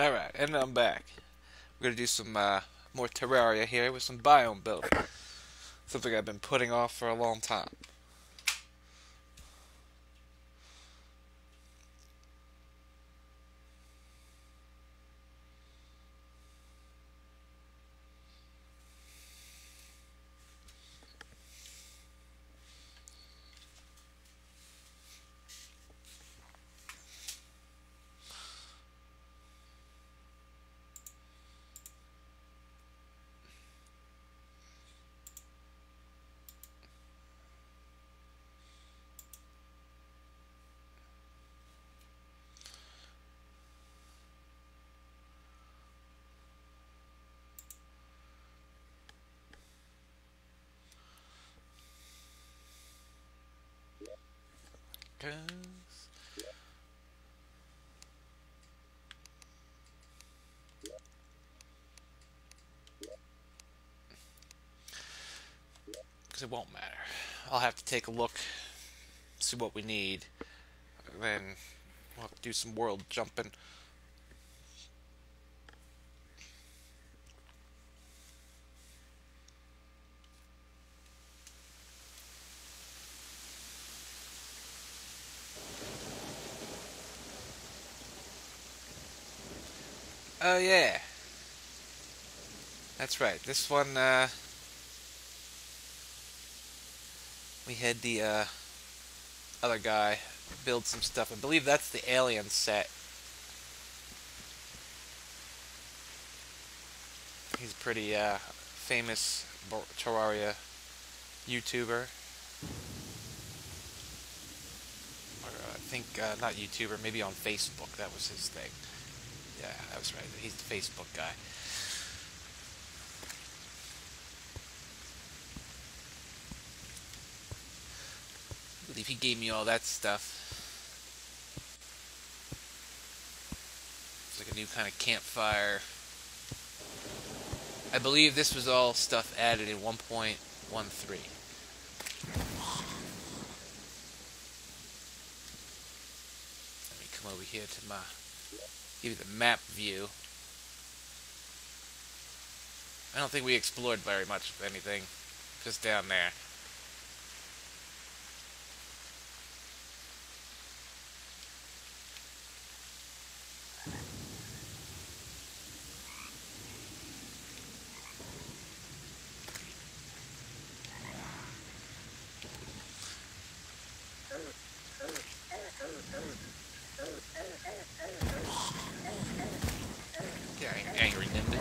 Alright, and I'm back. We're gonna do some uh, more Terraria here with some biome building. Something I've been putting off for a long time. Cause Because it won't matter. I'll have to take a look, see what we need, and then we'll have to do some world jumping. Yeah. That's right. This one uh we had the uh other guy build some stuff. I believe that's the alien set. He's a pretty uh famous Terraria YouTuber. Or, uh, I think uh, not YouTuber, maybe on Facebook. That was his thing. Yeah, that was right. He's the Facebook guy. I believe he gave me all that stuff. It's like a new kind of campfire. I believe this was all stuff added in 1.13. Let me come over here to my give you the map view. I don't think we explored very much of anything. Just down there. angry Nimbus.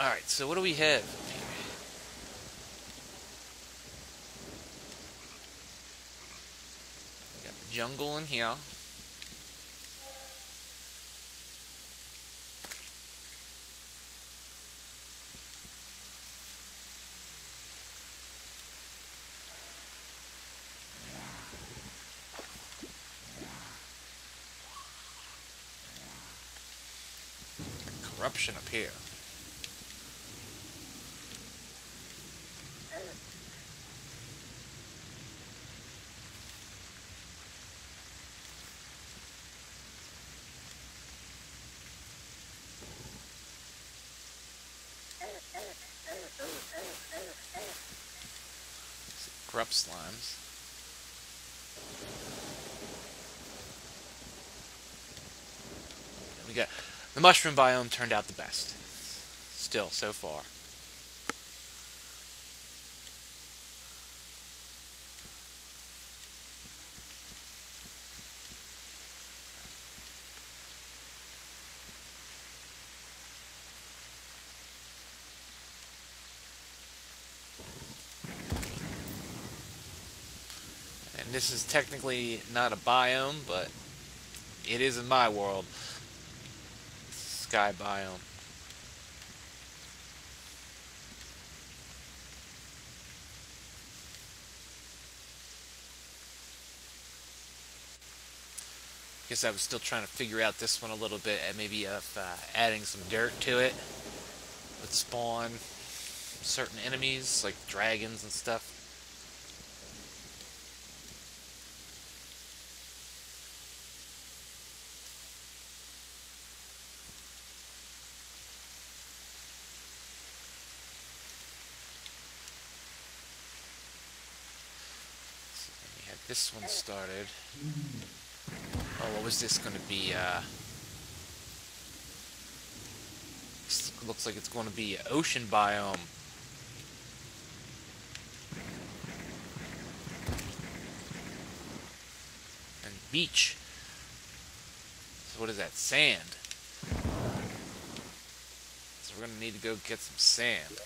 Alright, so what do we have got the jungle in here. corruption up here. Corrupt slimes. we got the mushroom biome turned out the best. Still, so far. And this is technically not a biome, but it is in my world sky biome. Guess I was still trying to figure out this one a little bit, and maybe if uh, adding some dirt to it would spawn certain enemies like dragons and stuff. This one started. Oh, what was this going to be? Uh, looks like it's going to be ocean biome. And beach. So what is that? Sand. So we're going to need to go get some sand.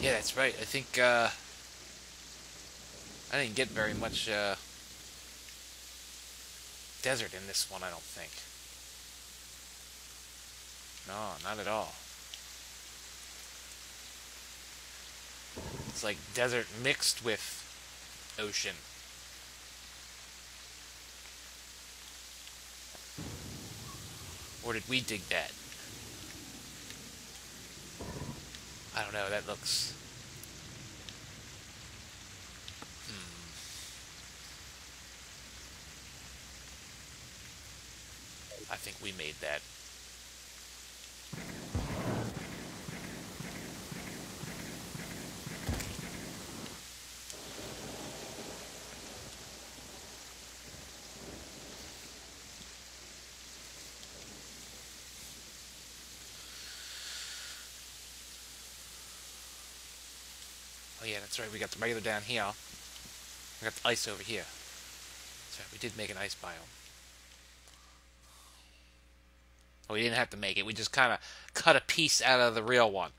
Yeah, that's right. I think, uh, I didn't get very much, uh, desert in this one, I don't think. No, not at all. It's like desert mixed with ocean. Or did we dig that? I don't know, that looks... Hmm. I think we made that. We got the regular down here. We got the ice over here. So we did make an ice biome. Oh, we didn't have to make it. We just kind of cut a piece out of the real one.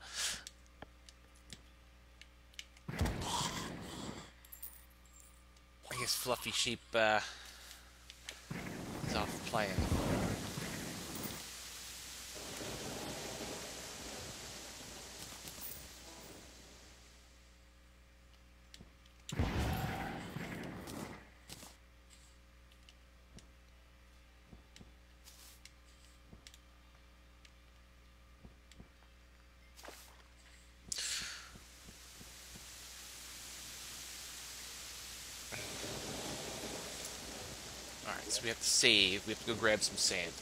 I guess Fluffy Sheep uh, is off playing. Alright, so we have to save. We have to go grab some sand.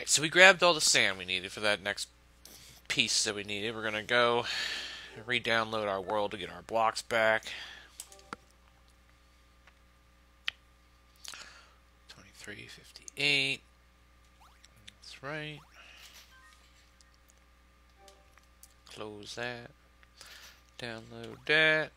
Alright, so we grabbed all the sand we needed for that next piece that we needed. We're going to go re-download our world to get our blocks back. 2358. That's right. Close that. Download that.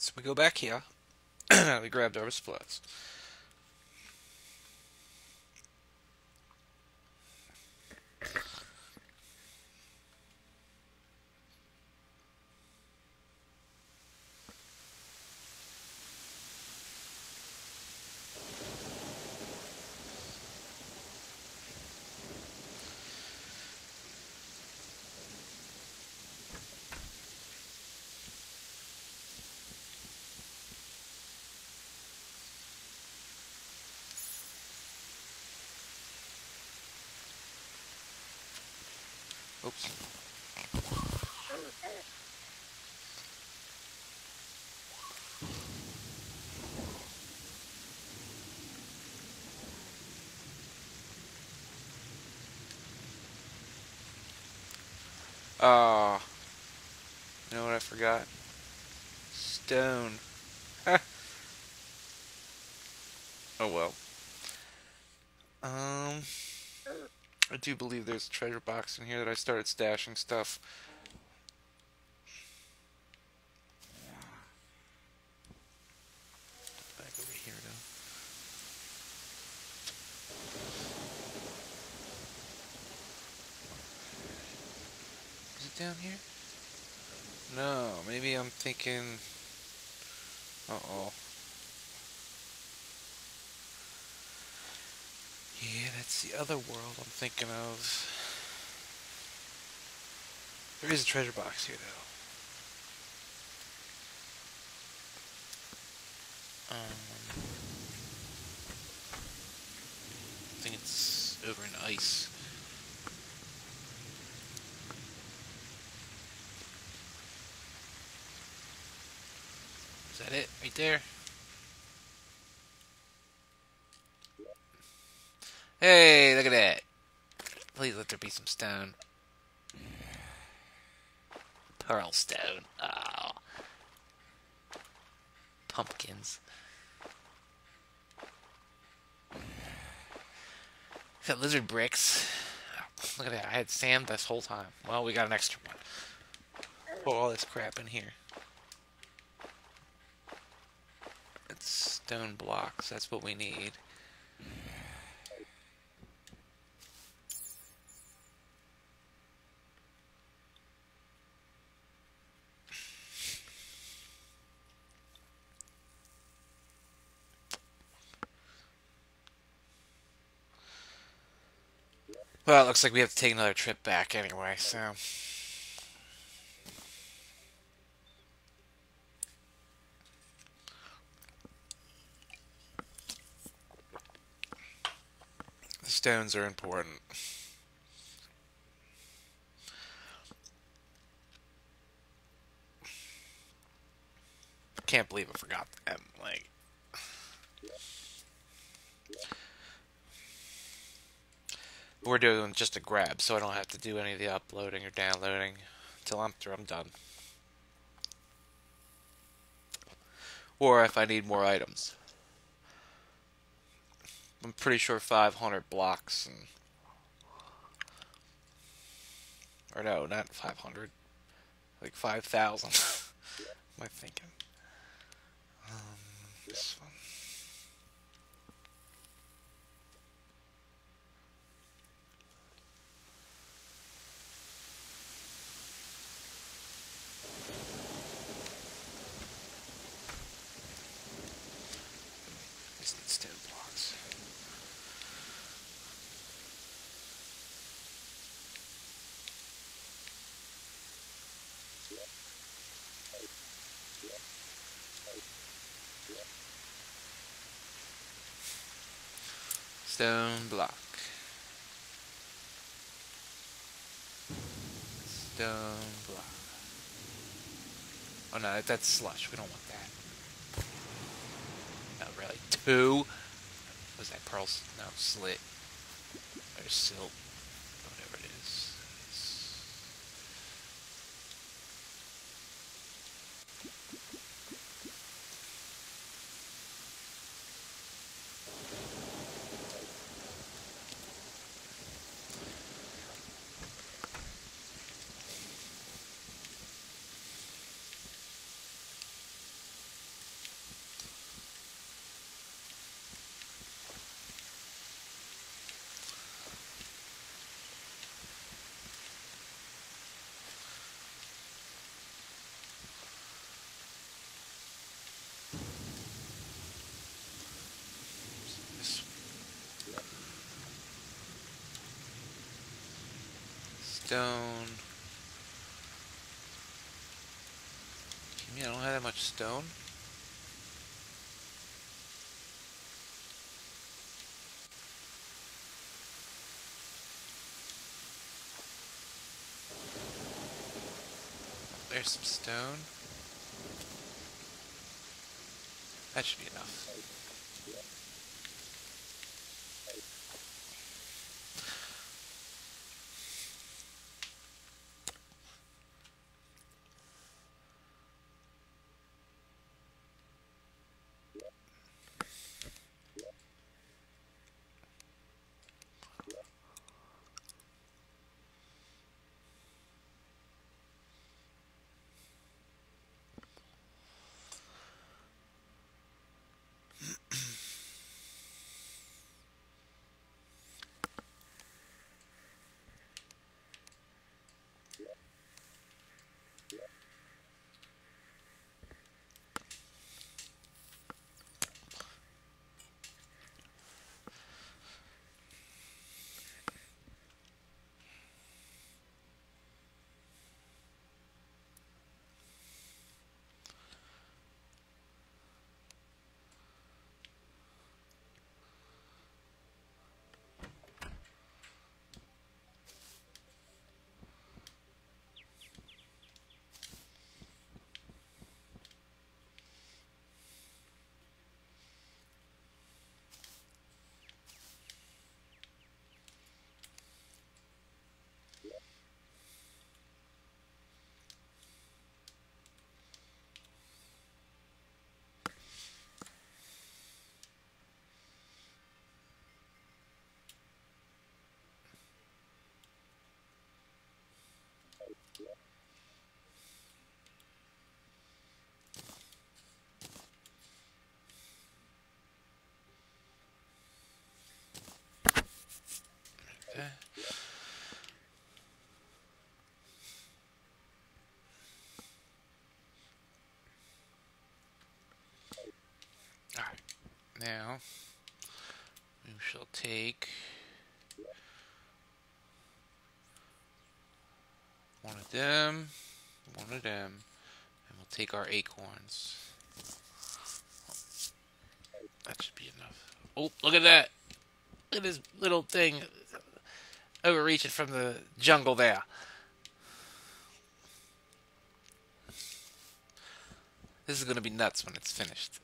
So we go back here. we grabbed our supplies. Oops. Ah. you know what I forgot? Stone. oh well. Um... I do believe there's a treasure box in here that I started stashing stuff. Back over here now. Is it down here? No, maybe I'm thinking... Uh-oh. Yeah, that's the other world I'm thinking of. There is a treasure box here, though. Um, I think it's over in ice. Is that it? Right there? Hey, look at that. Please let there be some stone. Pearl stone. Oh. Pumpkins. Got Lihzahrd bricks. Look at that. I had sand this whole time. Well, we got an extra one. Put all this crap in here. It's stone blocks. That's what we need. Well, it looks like we have to take another trip back anyway, so... The stones are important. Can't believe I forgot them, like... we're doing just a grab, so I don't have to do any of the uploading or downloading until I'm through. I'm done. Or if I need more items. I'm pretty sure 500 blocks and or no, not 500. Like 5,000. am I thinking? Um, this one. Stone block. Stone block. Oh no, that's slush. We don't want that. Not really. Two. Was that pearl? No, slit. Or silt. Stone. I don't have that much stone. There's some stone. That should be enough. Now we shall take one of them, one of them, and we'll take our acorns. That should be enough. Oh, look at that! Look at this little thing overreaching from the jungle there. This is going to be nuts when it's finished.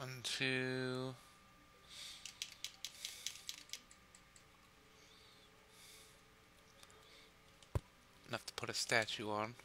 One, two. Enough to put a statue on.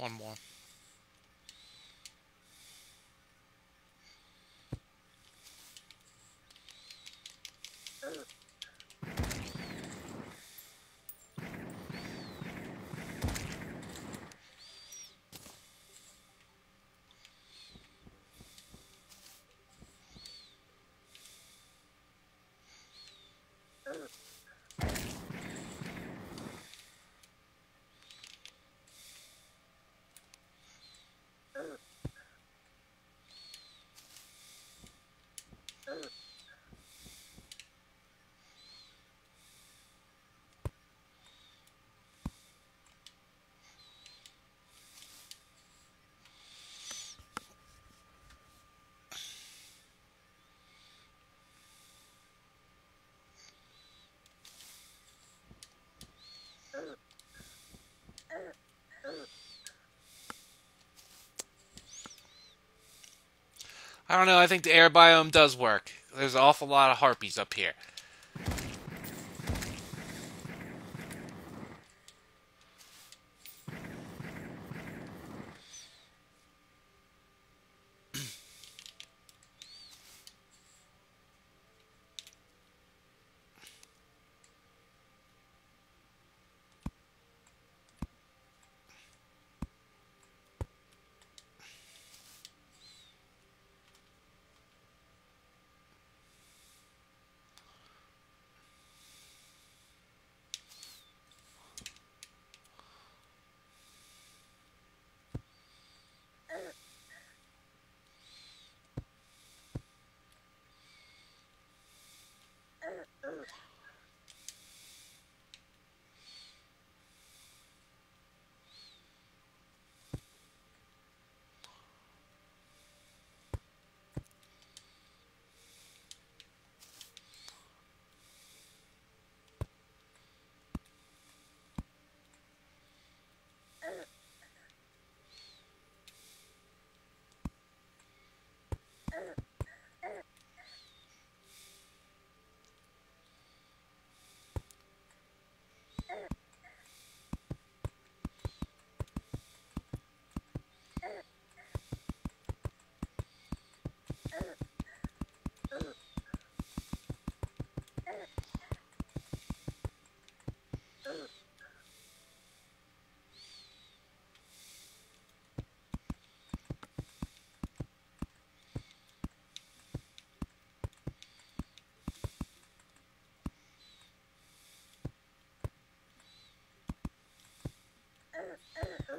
One more. Sure. I don't know. I think the air biome does work. There's an awful lot of harpies up here.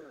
Uh.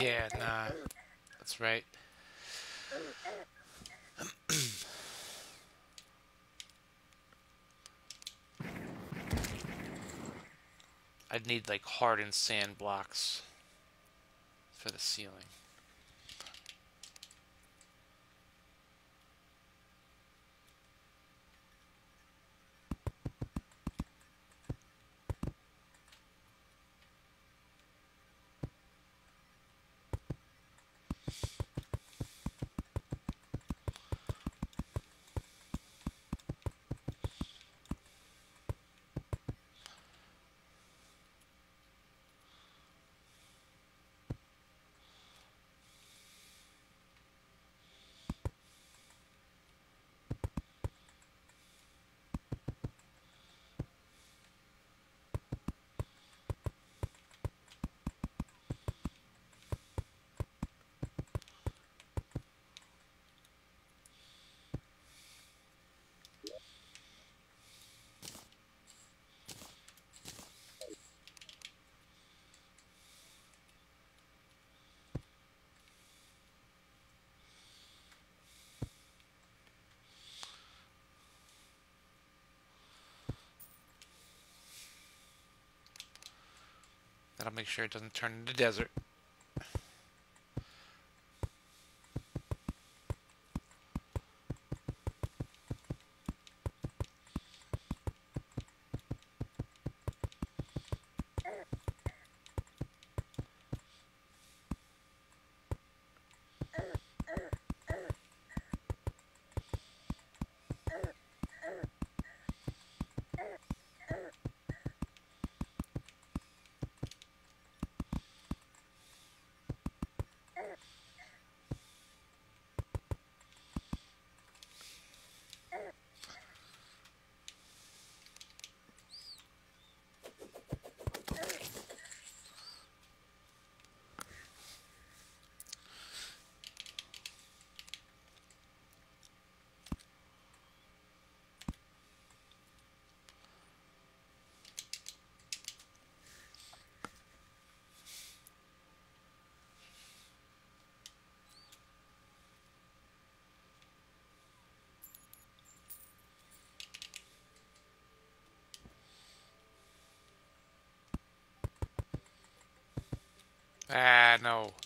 Yeah, nah. That's right. I'd need like hardened sand blocks for the ceiling. That'll make sure it doesn't turn into desert. Ah, no.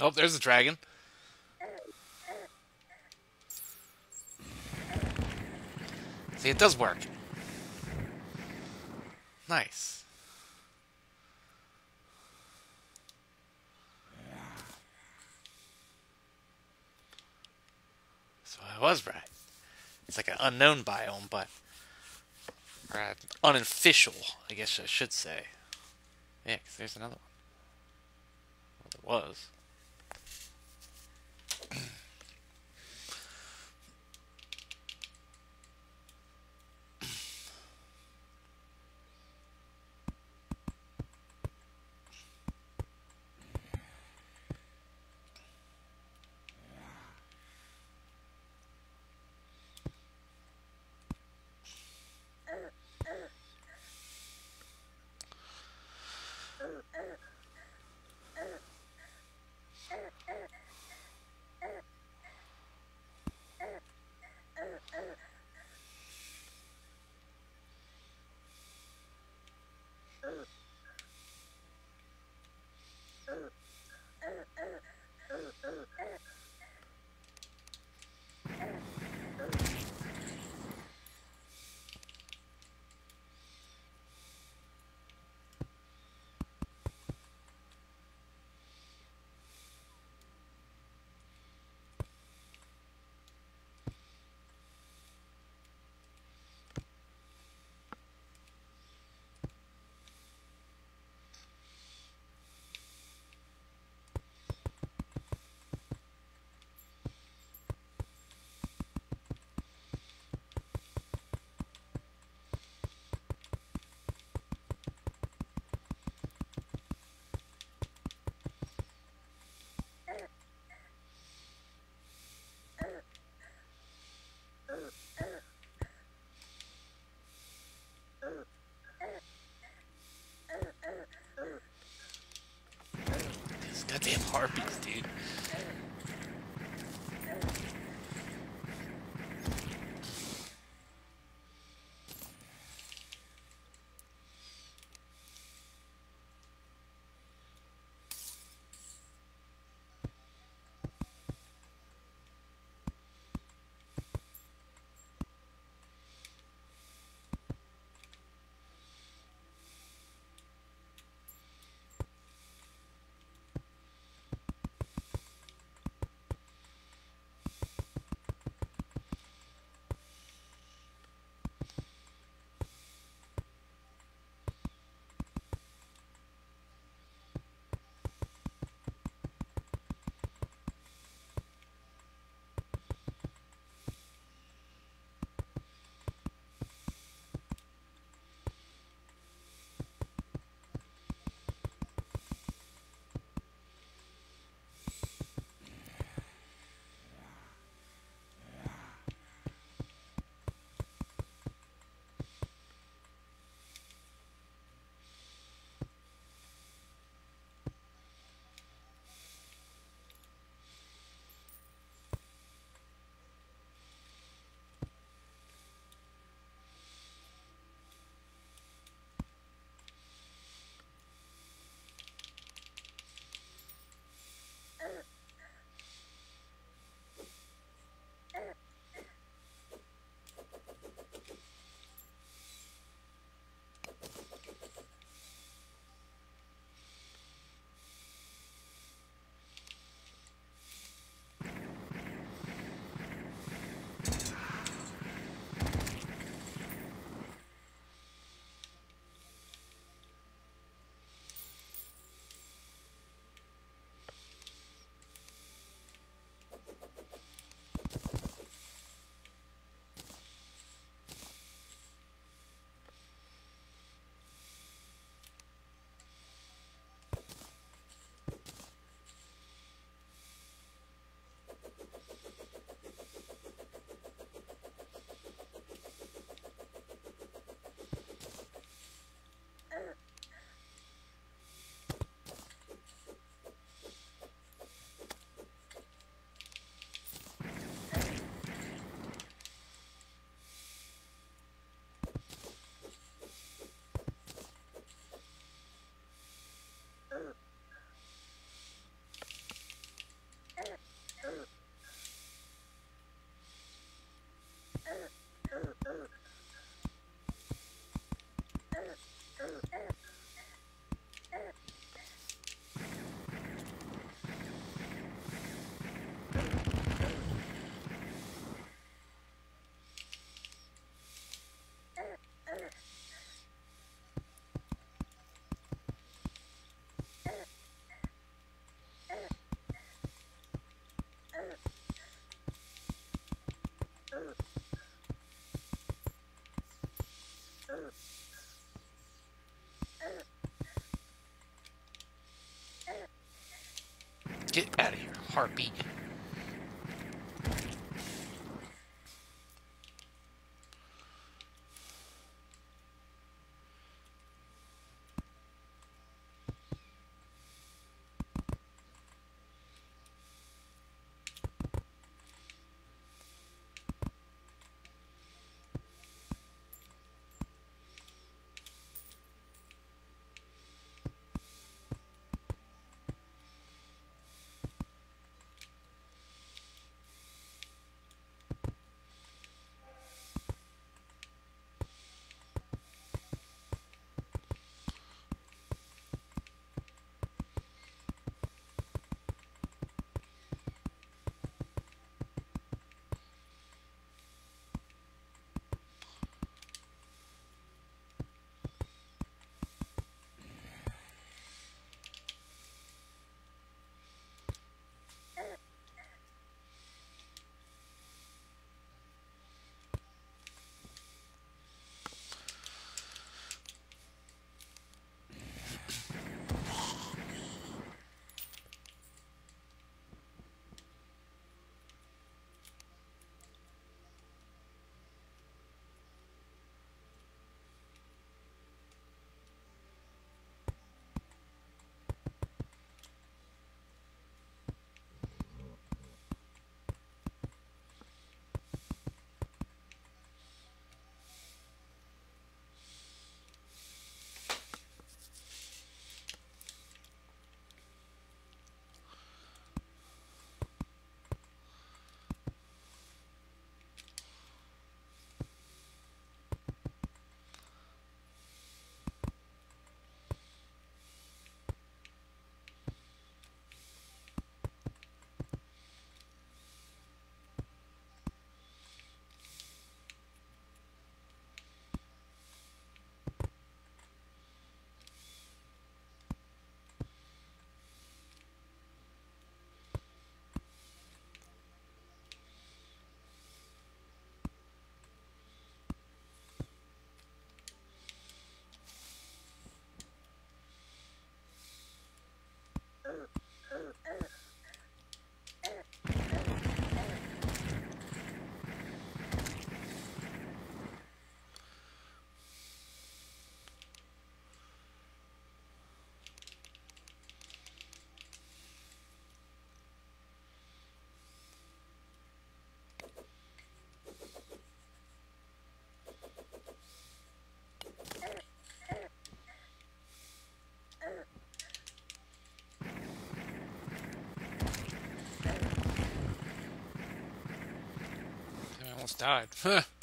Oh, there's the dragon. See, it does work. Nice. So I was right. It's like an unknown biome, but or unofficial, I guess I should say. Yeah, there's another one. Well, These goddamn harpies, dude. Get out of here, harpy. Almost died.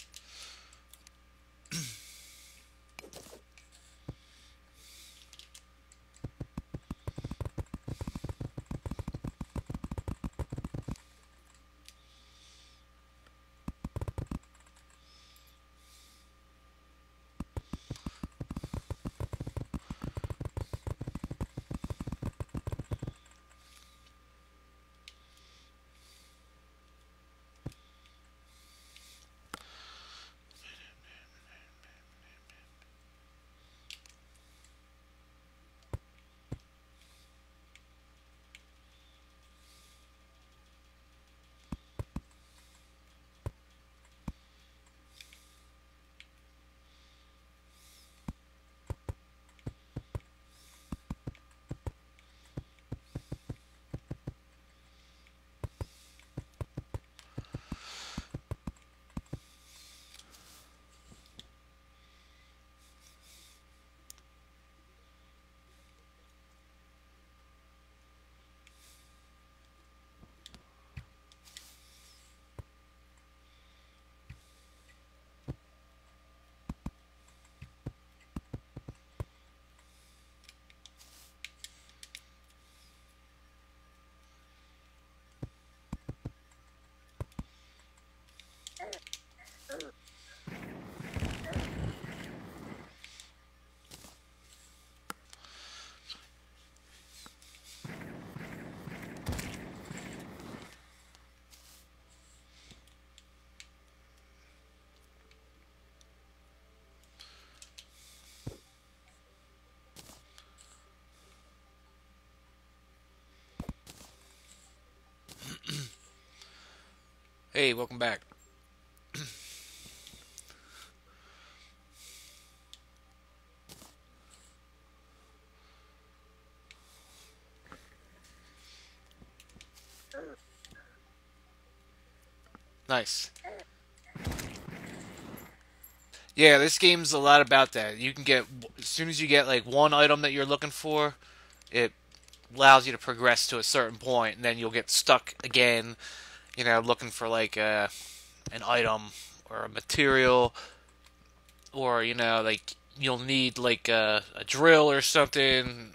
hey, welcome back. Nice. Yeah, this game's a lot about that. You can get as soon as you get like one item that you're looking for, it allows you to progress to a certain point, and then you'll get stuck again. You know, looking for like a, an item or a material, or you know, like you'll need like a, a drill or something,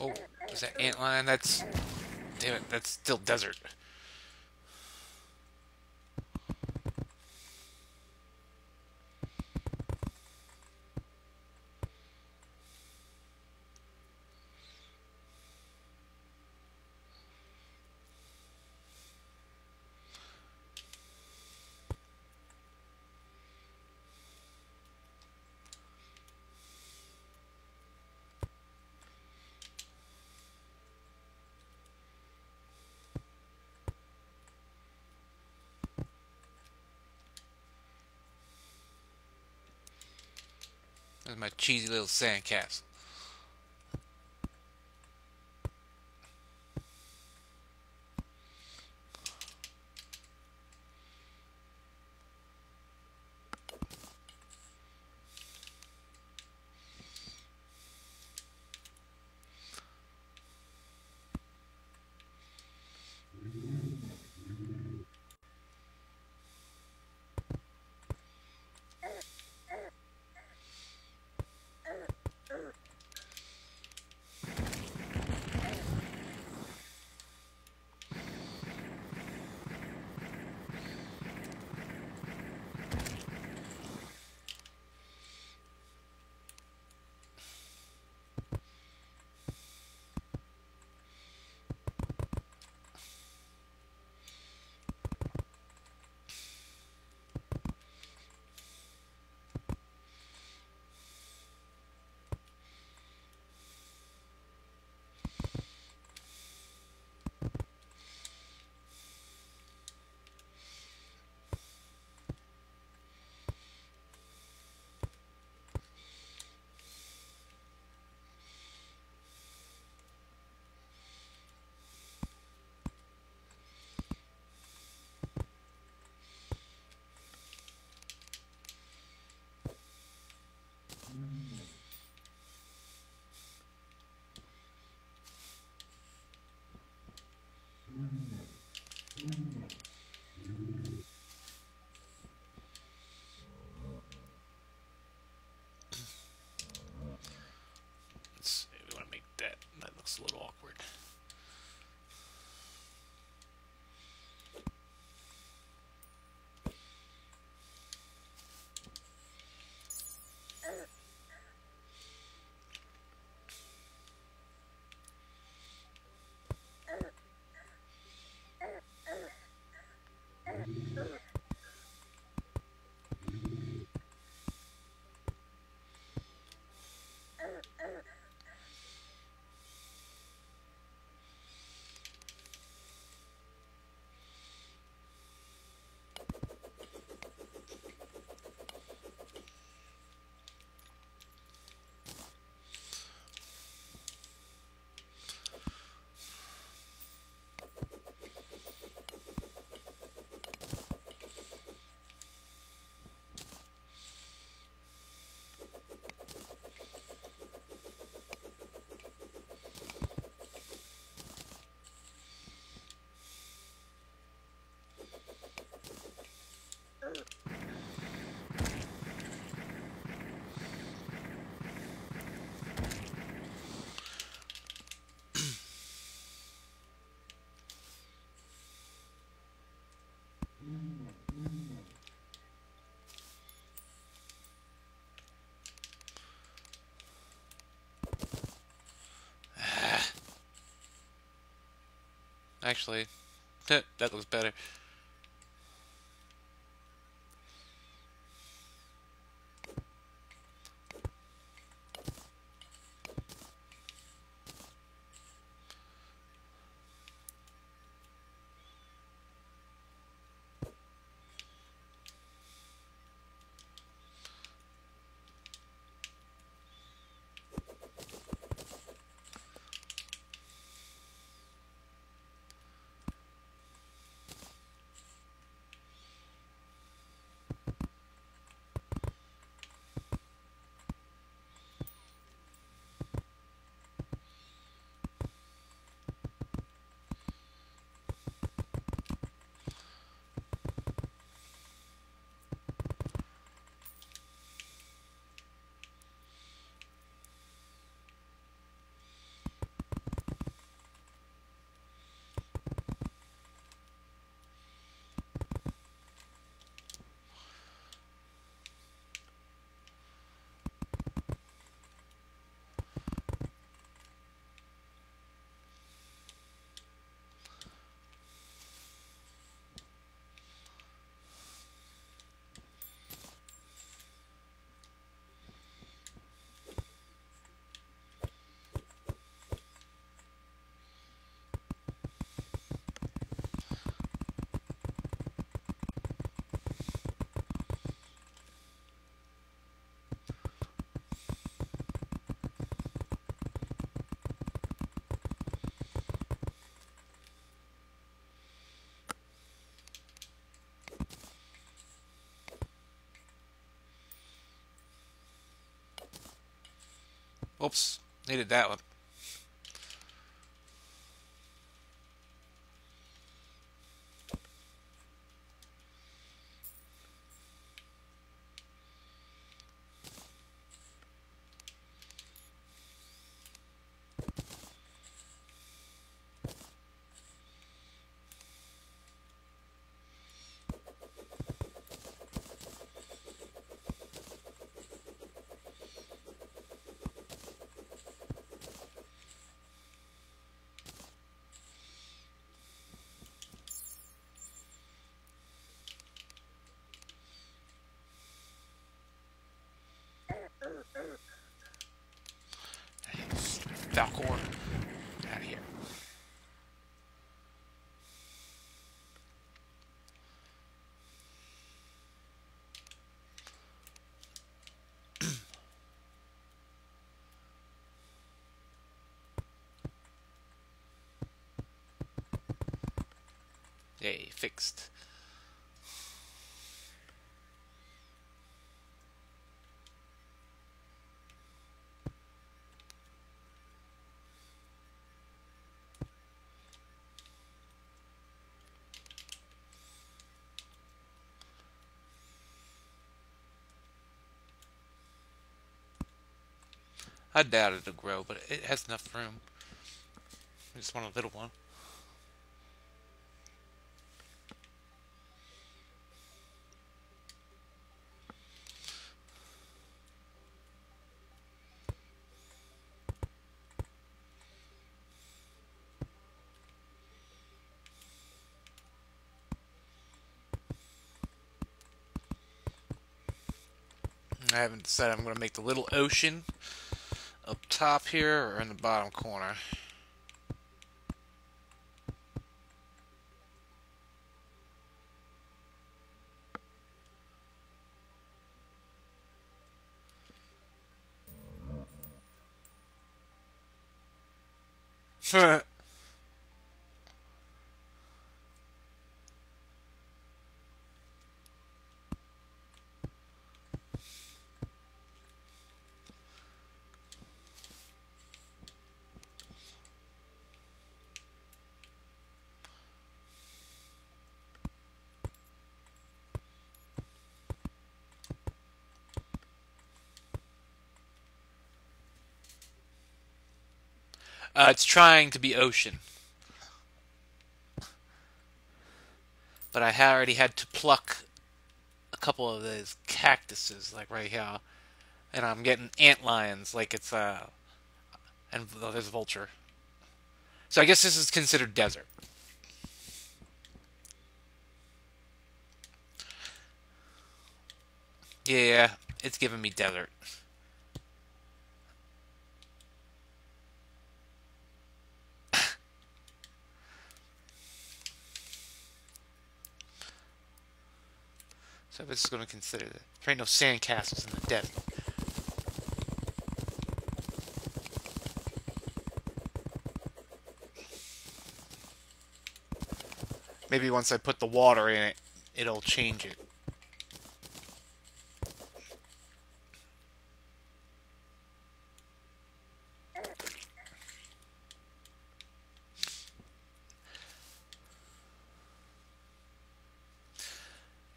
Oh, is that antlion? That's... Damn it, that's still desert. My cheesy little sandcastle. Let's, we want to make that, that looks a little awkward. Actually, that looks better. Oops, needed that one. Falcor. Out of here. Yay, fixed. I doubt it'll grow, but it has enough room. I just want a little one. I haven't decided I'm going to make the little ocean up top here or in the bottom corner. Uh, it's trying to be ocean. But I already had to pluck a couple of those cactuses, like right here. And I'm getting ant lions, like it's, uh... And oh, there's a vulture. So I guess this is considered desert. Yeah, it's giving me desert. So this is going to consider that. There ain't no sandcastles in the desert. Maybe once I put the water in it, it'll change it.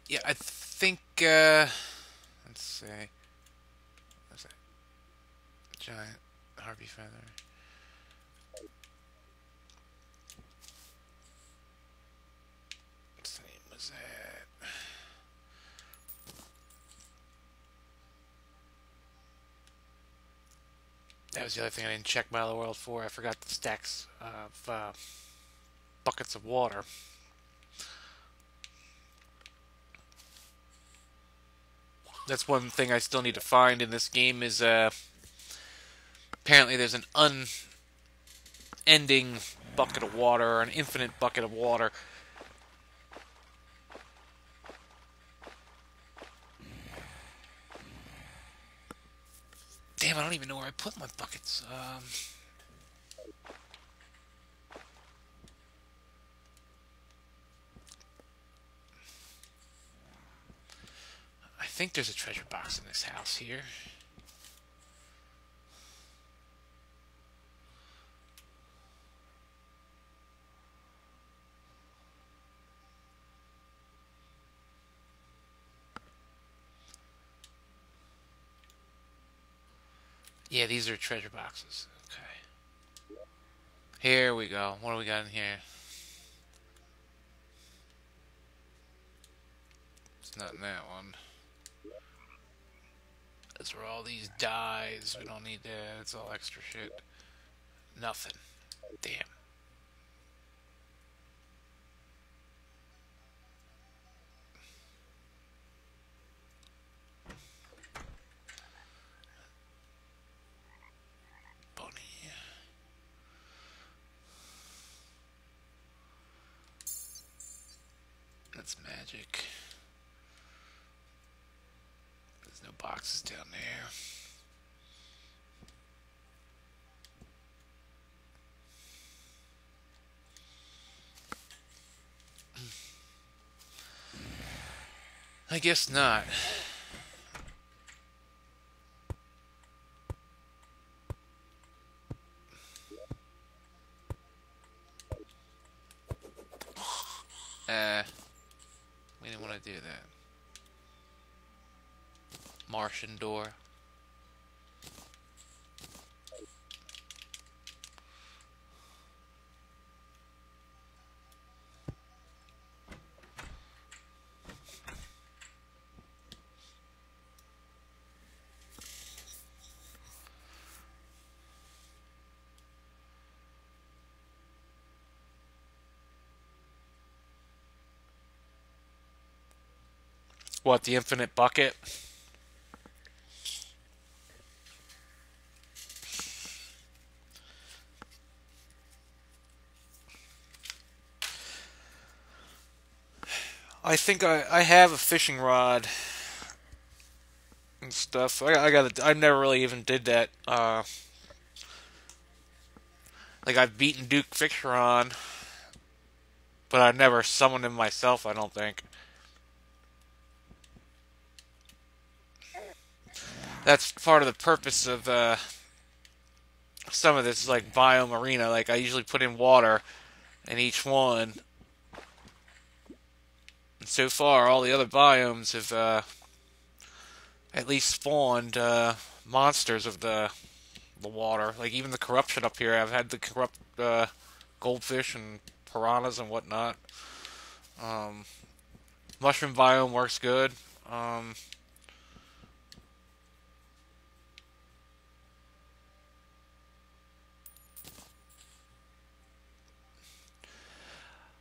Yeah, I think, uh, let's see. What's that? Giant Harpy feather. What's the name was that? That was the other thing I didn't check of the World for. I forgot the stacks of uh, buckets of water. That's one thing I still need to find in this game is uh, apparently there's an unending bucket of water, or an infinite bucket of water. Damn, I don't even know where I put my buckets. Um, think there's a treasure box in this house here. Yeah, these are treasure boxes. Okay. Here we go. What do we got in here? It's not in that one. That's where all these dyes. We don't need that. It's all extra shit. Nothing. Damn. That's magic. There's no boxes down there. I guess not. Uh, we didn't want to do that. Martian door. What, the infinite bucket? I think I, I have a fishing rod and stuff. I, I got I never really even did that. Uh, like I've beaten Duke Fishron, but I never summoned him myself. I don't think. That's part of the purpose of uh, some of this like biome arena. Like I usually put in water in each one. And so far, all the other biomes have uh, at least spawned uh, monsters of the the water. Like even the corruption up here, I've had the corrupt uh, goldfish and piranhas and whatnot. Um, mushroom biome works good. Um,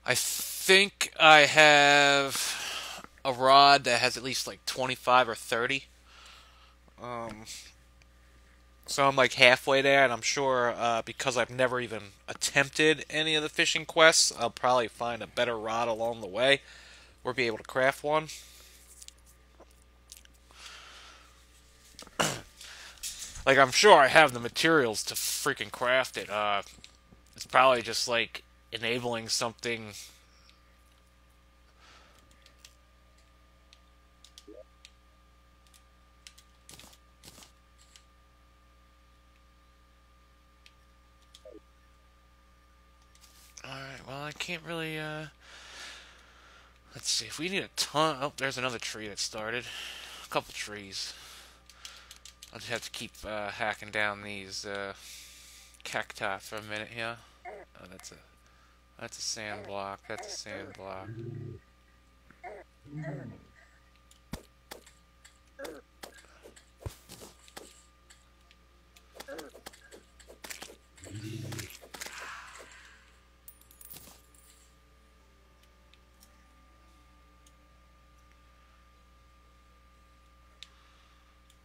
I think I have a rod that has at least like 25 or 30. Um, so I'm like halfway there, and I'm sure uh, because I've never even attempted any of the fishing quests, I'll probably find a better rod along the way or be able to craft one. like I'm sure I have the materials to freaking craft it. Uh, it's probably just like enabling something Alright, well, I can't really, uh... Let's see, if we need a ton... Oh, there's another tree that started. A couple trees. I'll just have to keep, uh, hacking down these, uh... Cacti for a minute here. Oh, that's a... That's a sand block. That's a sand block.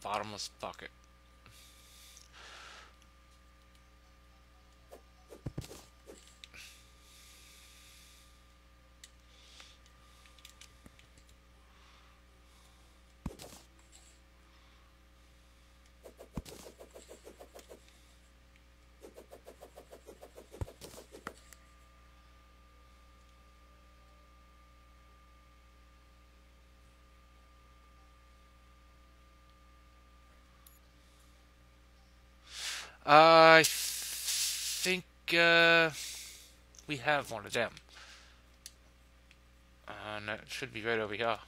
Bottomless bucket. I think uh, we have one of them. And it should be right over here.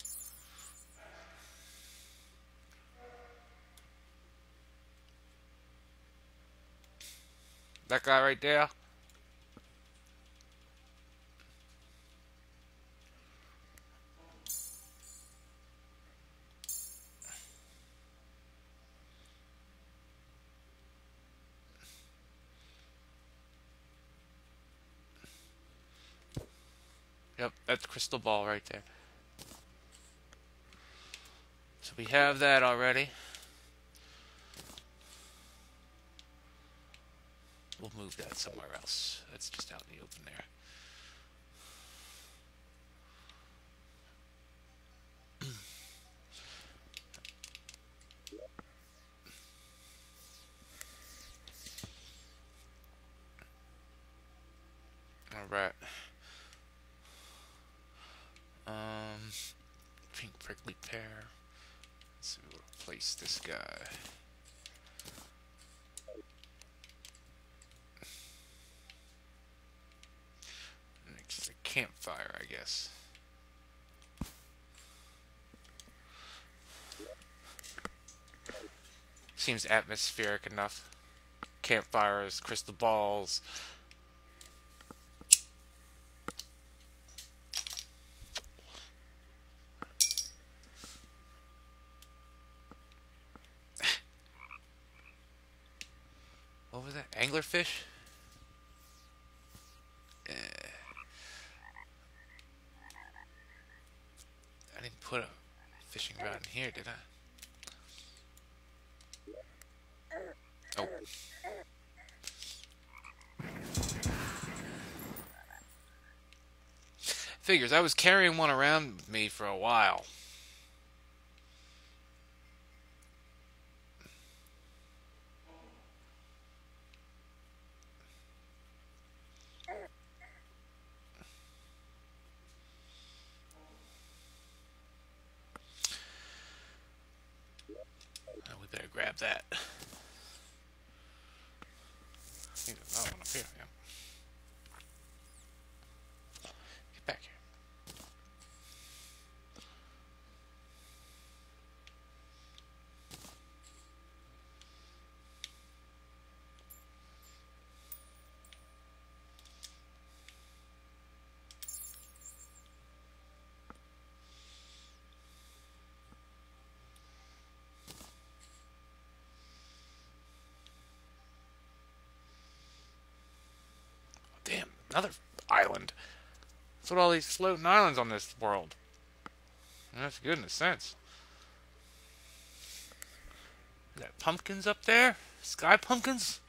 That guy right there. Yep, that's crystal ball right there. So we have that already. We'll move that somewhere else. That's just out in the open there. All right. Um, pink prickly pear. Let's see where to place this guy. Next, a campfire, I guess. Seems atmospheric enough. Campfires, crystal balls. What was that? Anglerfish? Uh, I didn't put a fishing rod in here, did I? Oh. I was carrying one around with me for a while. Oh, we better grab that. I think there's another one up here, yeah. Get back here. Damn, another island. That's what all these floating islands on this world. That's good in a sense. Is that pumpkins up there? Sky pumpkins?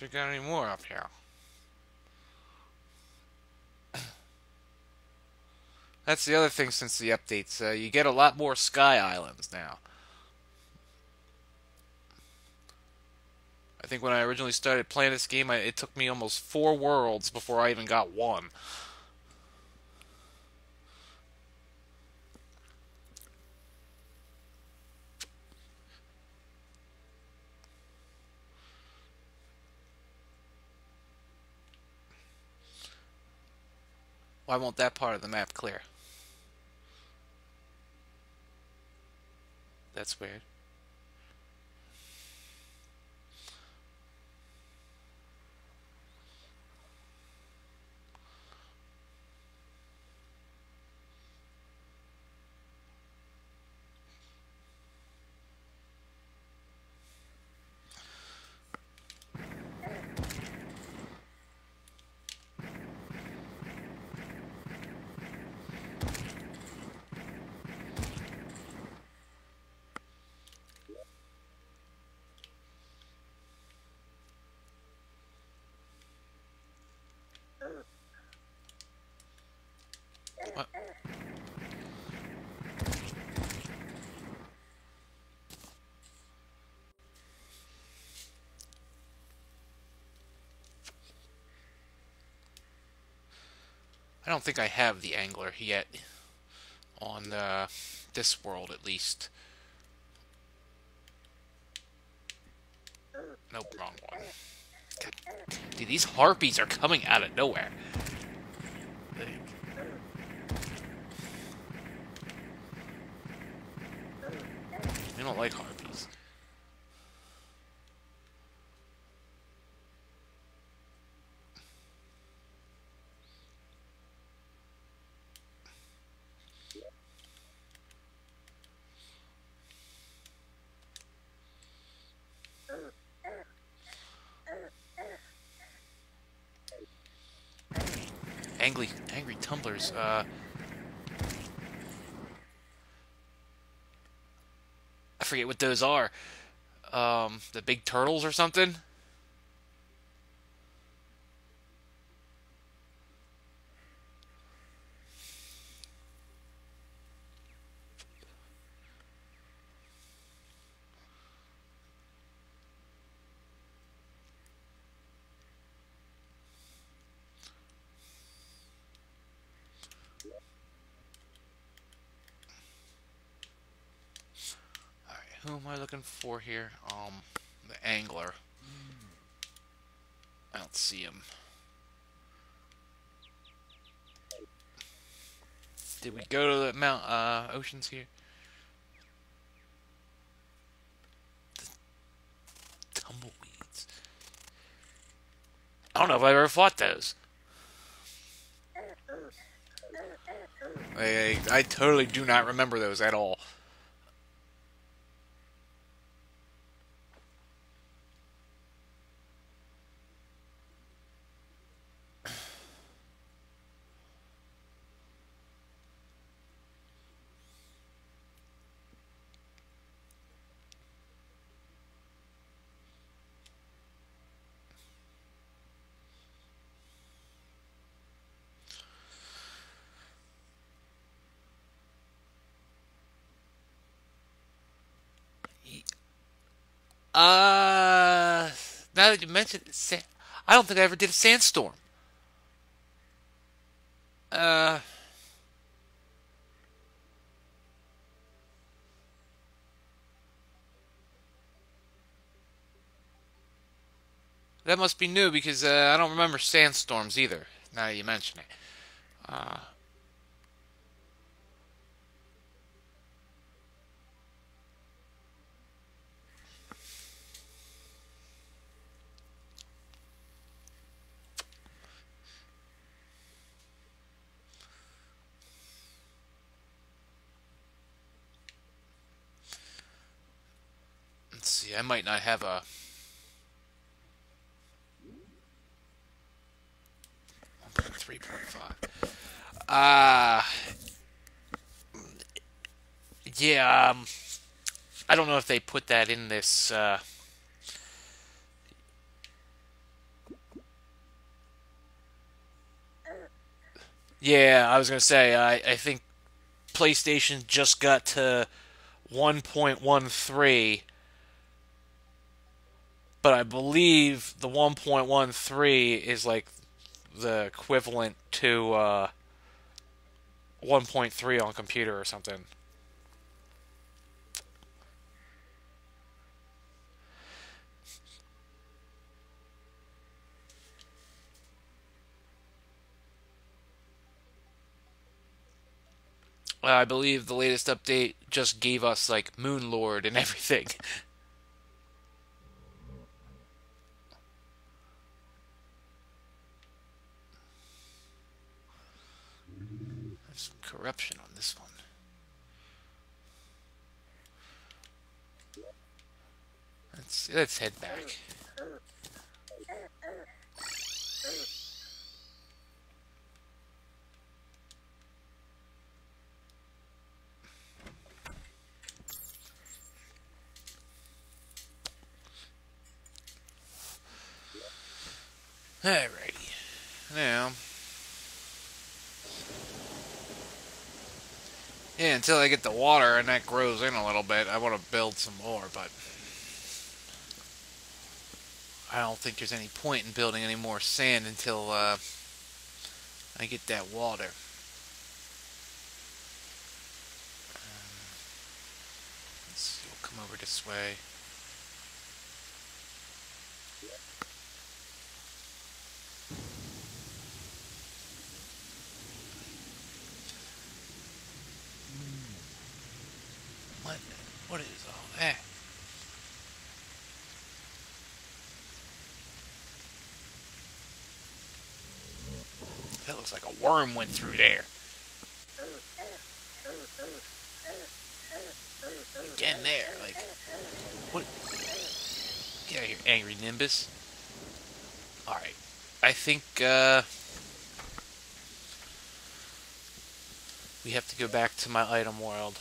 Don't got any more up here. That's the other thing since the updates. Uh, you get a lot more sky islands now. I think when I originally started playing this game, I, it took me almost four worlds before I even got one. Why won't that part of the map clear? That's weird. I don't think I have the angler yet on uh, this world at least. Nope, wrong one. God. Dude, these harpies are coming out of nowhere. I don't like harpies. Angry, angry Uh, I forget what those are. Um, the big turtles or something. who am I looking for here? Um, the angler. I don't see him. Did we go to the Mount uh, Oceans here? The tumbleweeds. I don't know if I've ever fought those. I, I, I totally do not remember those at all. Uh, now that you mention it, I don't think I ever did a sandstorm. Uh, that must be new because uh, I don't remember sandstorms either. Now that you mention it. Uh, Let's see, I might not have a... Three point five. Uh yeah, um, I don't know if they put that in this. Uh, yeah, I was gonna say I I think PlayStation just got to 1.13 but I believe the 1.13 is like the equivalent to uh, 1.3 on computer or something. Uh, I believe the latest update just gave us like Moon Lord and everything. Corruption on this one. Let's let's head back. Alrighty. Now Yeah, until I get the water and that grows in a little bit, I want to build some more, but I don't think there's any point in building any more sand until uh, I get that water. Um, let's see, we'll come over this way. What? What is all that? That looks like a worm went through there. Again there, like what? Get out of here, angry Nimbus. All right, I think uh, we have to go back to my item world.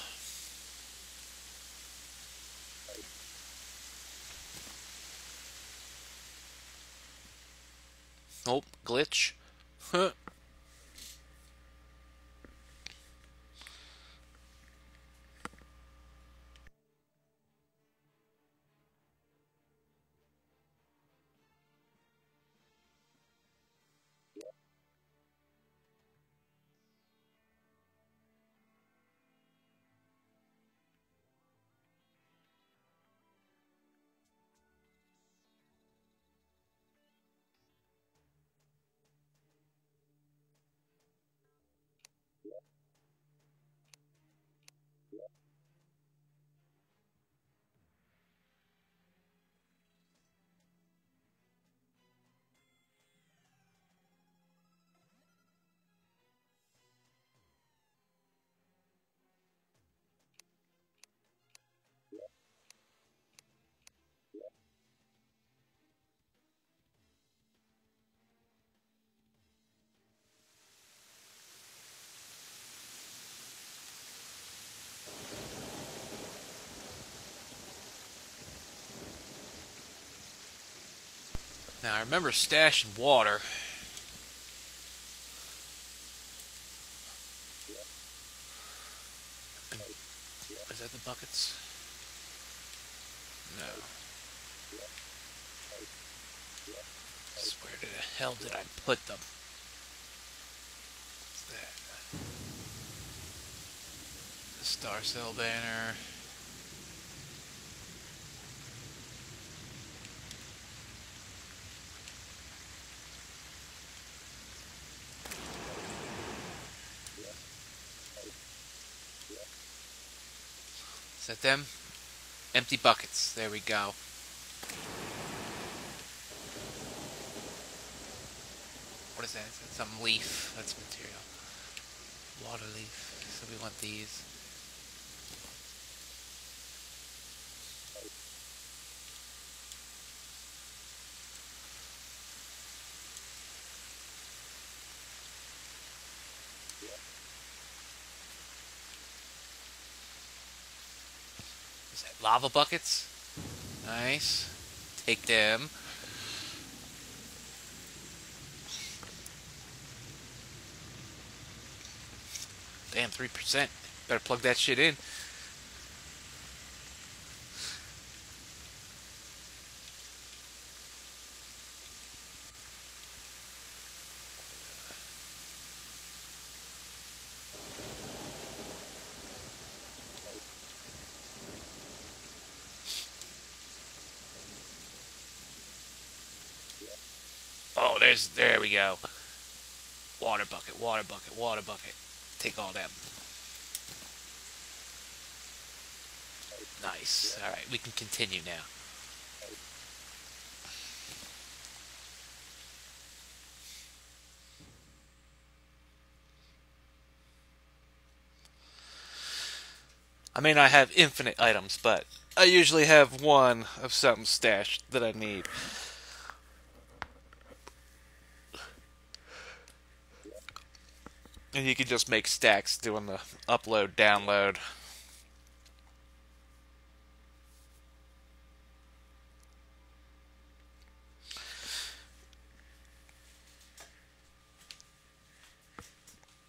Oh, glitch. I remember stashing water. Is that the buckets? No. Where the hell did I put them? What's that? The Star Cell banner. That them? Empty buckets. There we go. What is that? Is that some leaf? That's material. Water leaf. So we want these. Is that lava buckets? Nice. Take them. Damn, 3%. Better plug that shit in. Oh, there's there we go. Water bucket, water bucket, water bucket. Take all them. Nice. All right, we can continue now. I may not have infinite items, but I usually have one of something stashed that I need. And you can just make stacks doing the upload, download.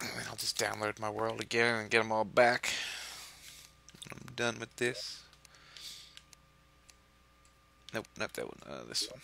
And I'll just download my world again and get them all back. I'm done with this. Nope, not that one. Uh, this one.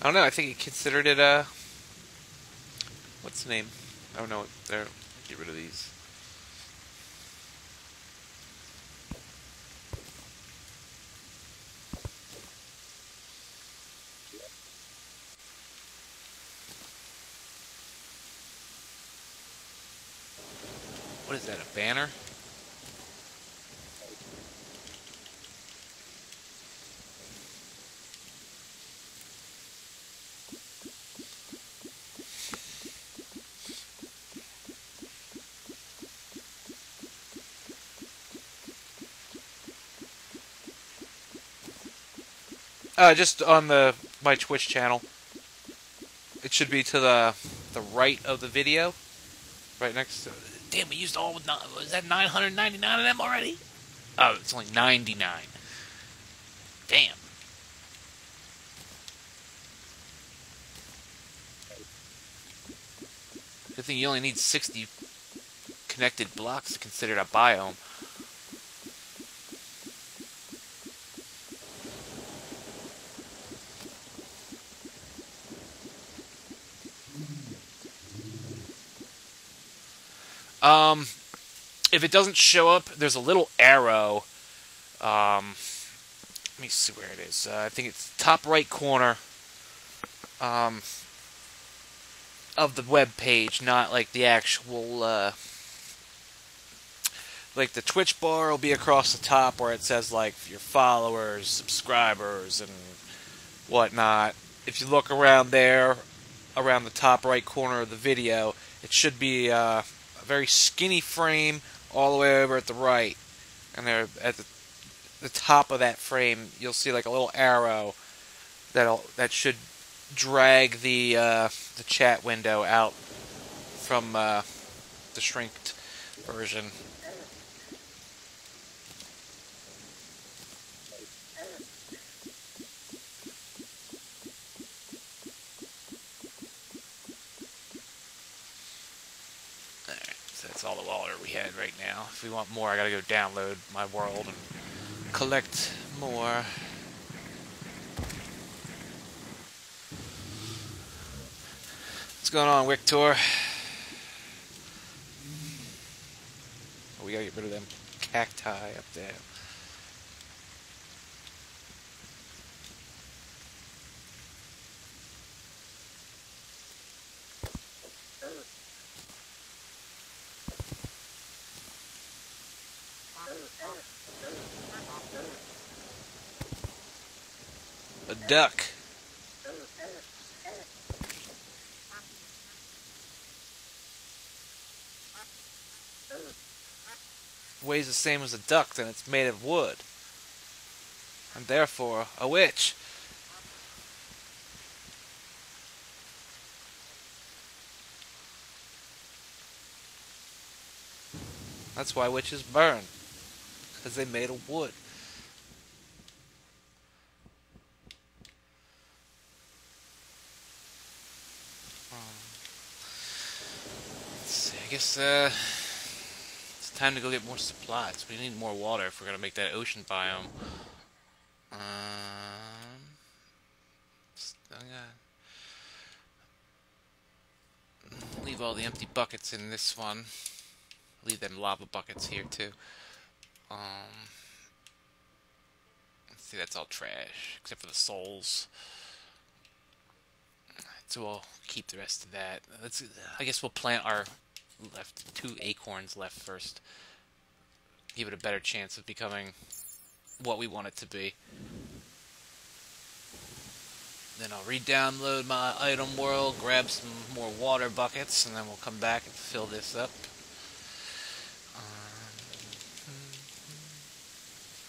I don't know. I think he considered it a. What's the name? Oh no, there. Get rid of these. What is that? A banner? Uh, just on the my Twitch channel. It should be to the the right of the video, right next to. Damn, we used all. Was that 999 of them already? Oh, it's only 99. Damn. Good thing you only need 60 connected blocks to consider a biome. Um, if it doesn't show up, there's a little arrow. Um, let me see where it is. Uh, I think it's top right corner um, of the web page, not like the actual. Uh, like the Twitch bar will be across the top where it says like your followers, subscribers, and whatnot. If you look around there, around the top right corner of the video, it should be. Uh, very skinny frame all the way over at the right. And there at the, the top of that frame, you'll see like a little arrow that'll that should drag the uh, the chat window out from uh, the shrinked version. that's all the water we had right now. If we want more, I gotta go download my world and collect more. What's going on, Victor? Oh, we gotta get rid of them cacti up there. A duck. Weighs the same as a duck, then it's made of wood. And therefore, a witch. That's why witches burn. Because they made of wood. I guess uh, it's time to go get more supplies. We need more water if we're gonna make that ocean biome. Um, leave all the empty buckets in this one. Leave them lava buckets here too. Um, see, that's all trash except for the souls. So we'll keep the rest of that. Let's. I guess we'll plant our left two acorns left first. Give it a better chance of becoming what we want it to be. Then I'll re-download my item world, grab some more water buckets, and then we'll come back and fill this up. Um,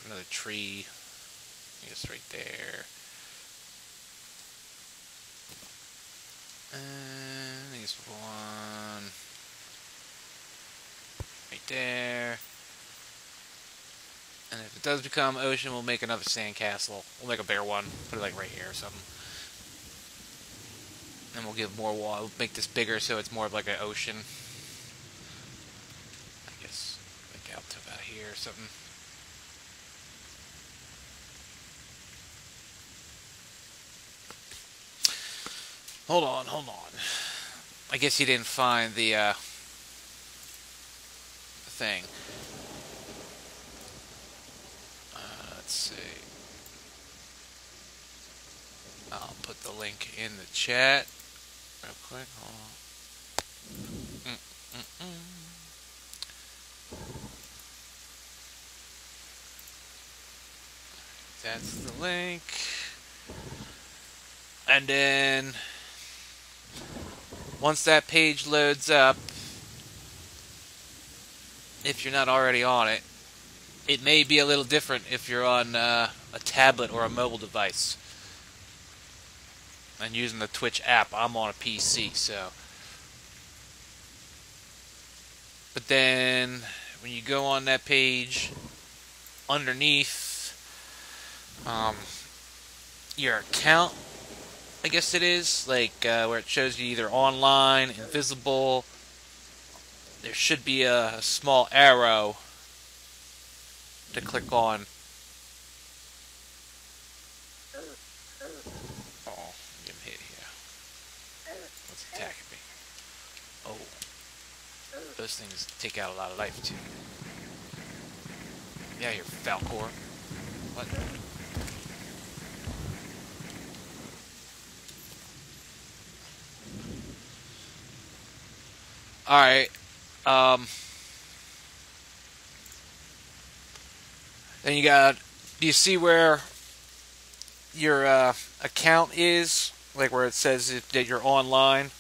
another tree, I guess right there. And guess one there. And if it does become ocean, we'll make another sandcastle. We'll make a bigger one. Put it like right here or something. And we'll give more wall. We'll make this bigger so it's more of like an ocean. I guess like out to about here or something. Hold on, hold on. I guess you didn't find the uh, thing. Uh, let's see. I'll put the link in the chat real quick. Hold on. Mm -mm -mm. That's the link. And then once that page loads up, if you're not already on it, it may be a little different if you're on uh, a tablet or a mobile device. And using the Twitch app, I'm on a PC, so. But then, when you go on that page, underneath um, your account, I guess it is, like uh, where it shows you either online, invisible. There should be a, small arrow to click on. Oh, hit here. Me? Oh, those things take out a lot of life too. Yeah, you're Falcor. What? Alright. Um, then you got, do you see where your uh, account is? Like where it says that you're online?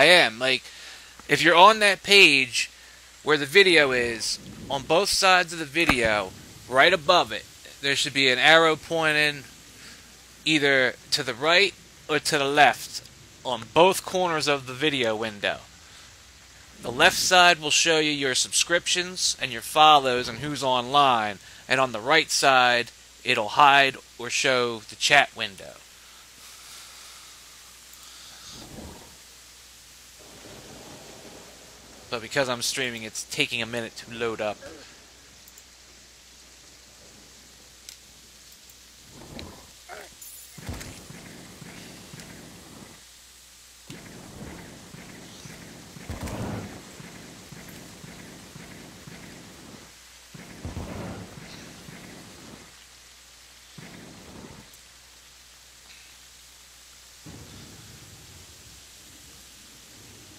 I am. Like, if you're on that page where the video is, on both sides of the video, right above it, there should be an arrow pointing either to the right or to the left on both corners of the video window. The left side will show you your subscriptions and your follows and who's online, and on the right side, it'll hide or show the chat window. But because I'm streaming, it's taking a minute to load up.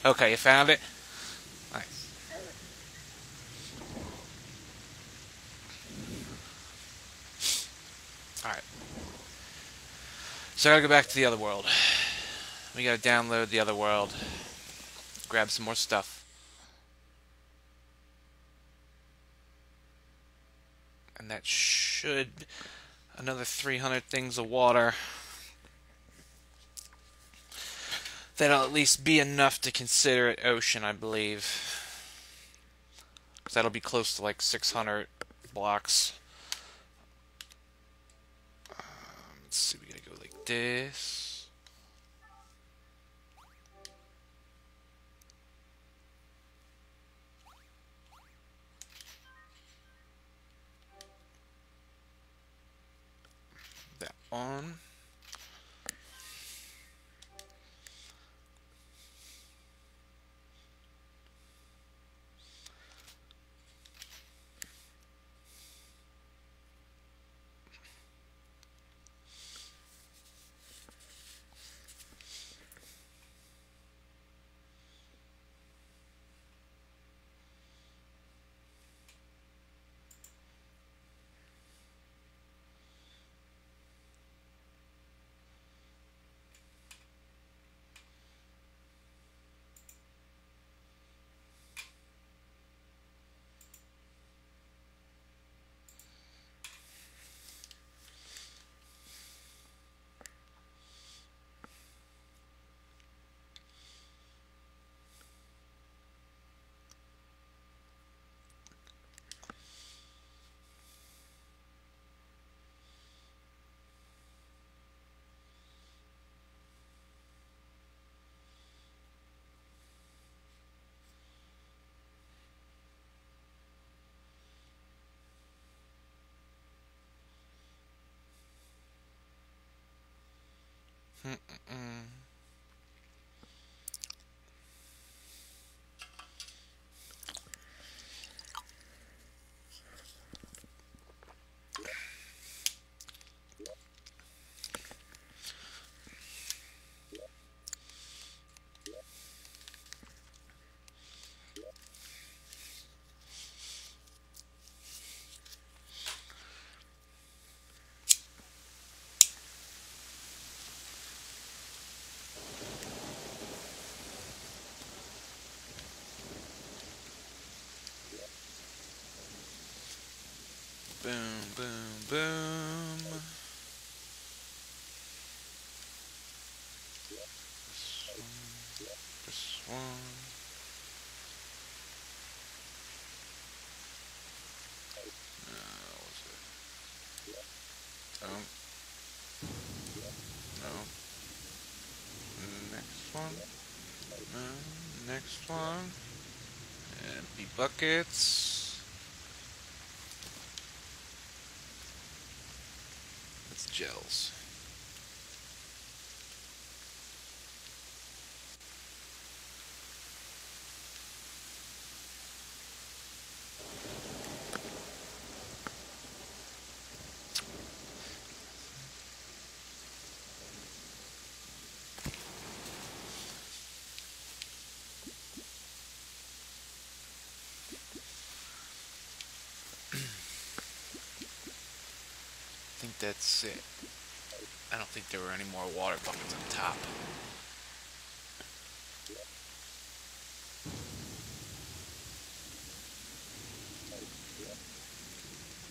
Okay, you found it? So I gotta go back to the other world. We gotta download the other world. Grab some more stuff. And that should... Another 300 things of water. That'll at least be enough to consider it ocean, I believe. Because that'll be close to like 600 blocks. Um, let's see, this. That on. Mm-mm. Boom, boom, boom. This one. This one. Uh, what's it? Oh. No. Next one. No. Next one. Empty buckets. It's gels. I think that's it. I don't think there were any more water buckets on top.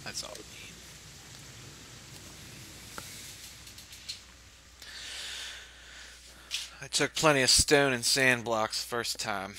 That's all we need. I took plenty of stone and sand blocks first time.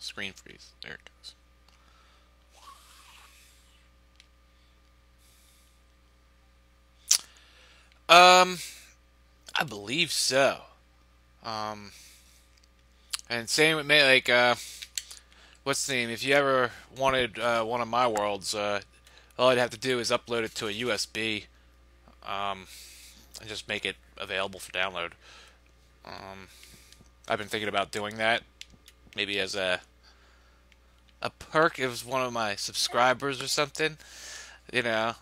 Screen freeze. There it goes. Um, I believe so. Um, and same with me, like, uh, what's the name? If you ever wanted uh, one of my worlds, uh, all I'd have to do is upload it to a USB, um, and just make it available for download. Um, I've been thinking about doing that, maybe as a a perk. if one of my subscribers or something, you know.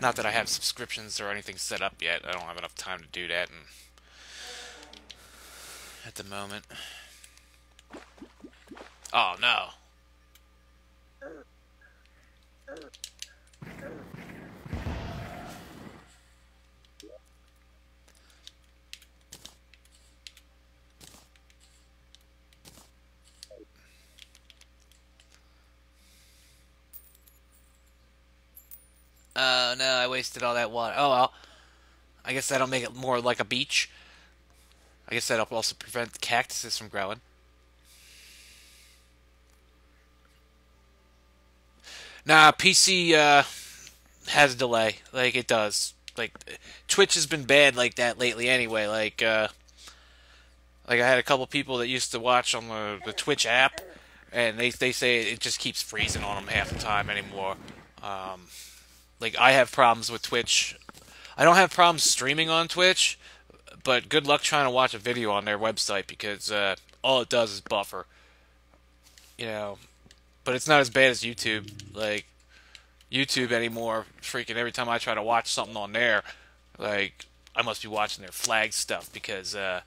Not that I have subscriptions or anything set up yet. I don't have enough time to do that and at the moment. Oh no. Oh no, I wasted all that water. Oh well. I guess that'll make it more like a beach. I guess that'll also prevent the cactuses from growing. Nah, PC uh, has a delay. Like it does. Like Twitch has been bad like that lately anyway. Like uh, like I had a couple people that used to watch on the, the Twitch app and they they say it just keeps freezing on them half the time anymore. Um, like I have problems with Twitch. I don't have problems streaming on Twitch, but good luck trying to watch a video on their website because uh, all it does is buffer. You know, but it's not as bad as YouTube. Like YouTube anymore, freaking every time I try to watch something on there, like I must be watching their flag stuff because uh,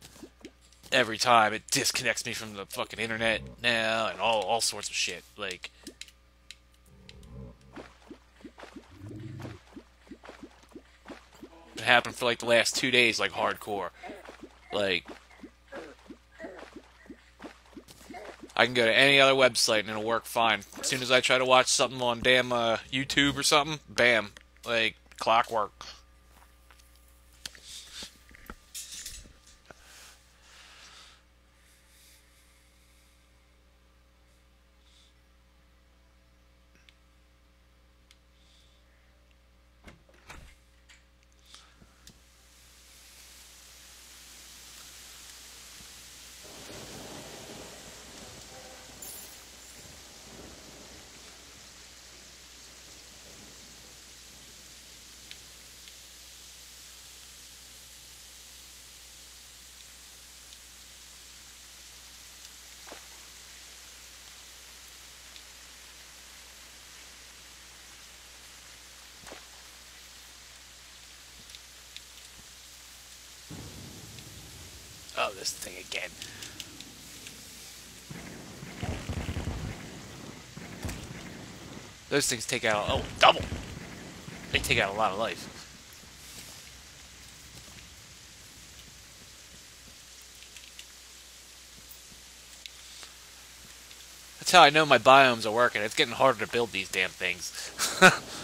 every time it disconnects me from the fucking internet now and all all sorts of shit. Like happened for like the last two days, like hardcore. Like I can go to any other website and it'll work fine. As soon as I try to watch something on damn uh, YouTube or something, bam, like clockwork. Oh, this thing again. Those things take out, oh, double! They take out a lot of life. That's how I know my biomes are working. It's getting harder to build these damn things.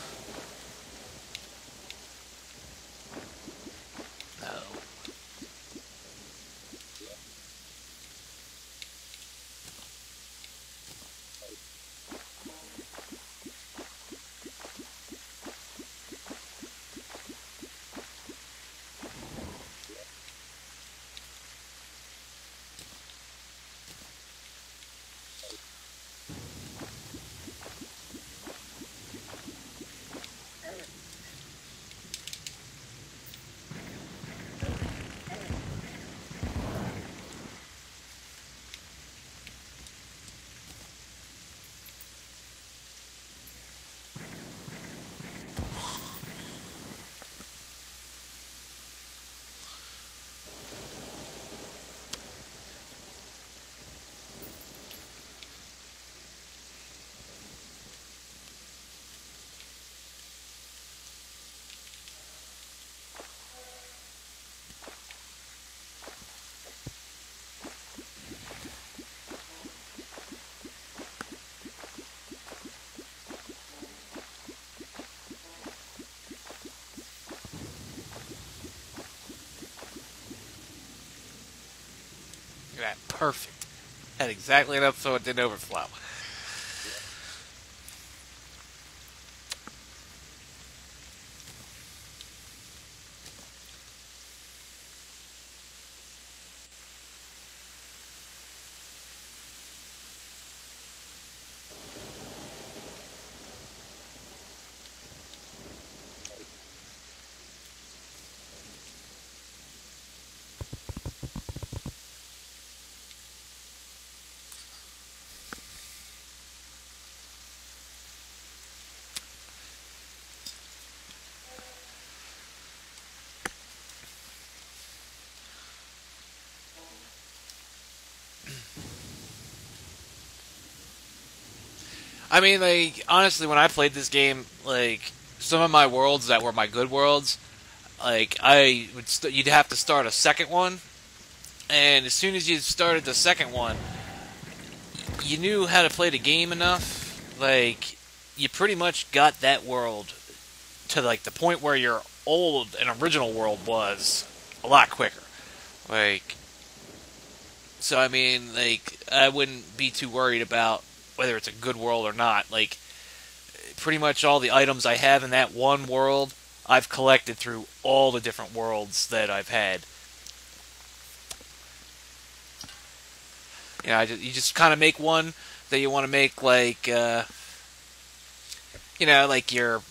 that. Perfect. Had exactly enough so it didn't overflow. I mean, like honestly, when I played this game, like some of my worlds that were my good worlds, like I would, st- you'd have to start a second one, and as soon as you started the second one, you knew how to play the game enough. Like you pretty much got that world to like the point where your old and original world was a lot quicker. Like, so I mean, like I wouldn't be too worried about whether it's a good world or not. Like, pretty much all the items I have in that one world, I've collected through all the different worlds that I've had. You know, just, you just kind of make one that you want to make, like, uh, you know, like your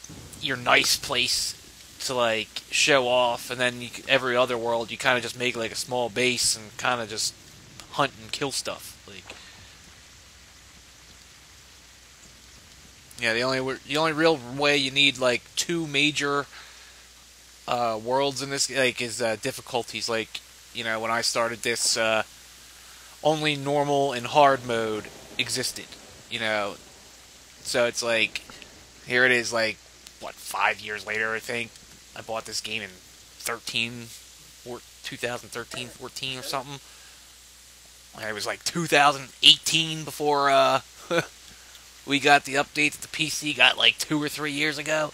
your nice place to like show off, and then you, every other world you kind of just make like a small base and kind of just hunt and kill stuff. Like, Yeah, the only the only real way you need like two major uh, worlds in this like is uh, difficulties. Like you know, when I started this, uh, only normal and hard mode existed. You know, so it's like here it is. Like what five years later, I think I bought this game in 13 or 2013, 14 or something. It was like 2018 before uh, we got the updates. The PC got like two or three years ago.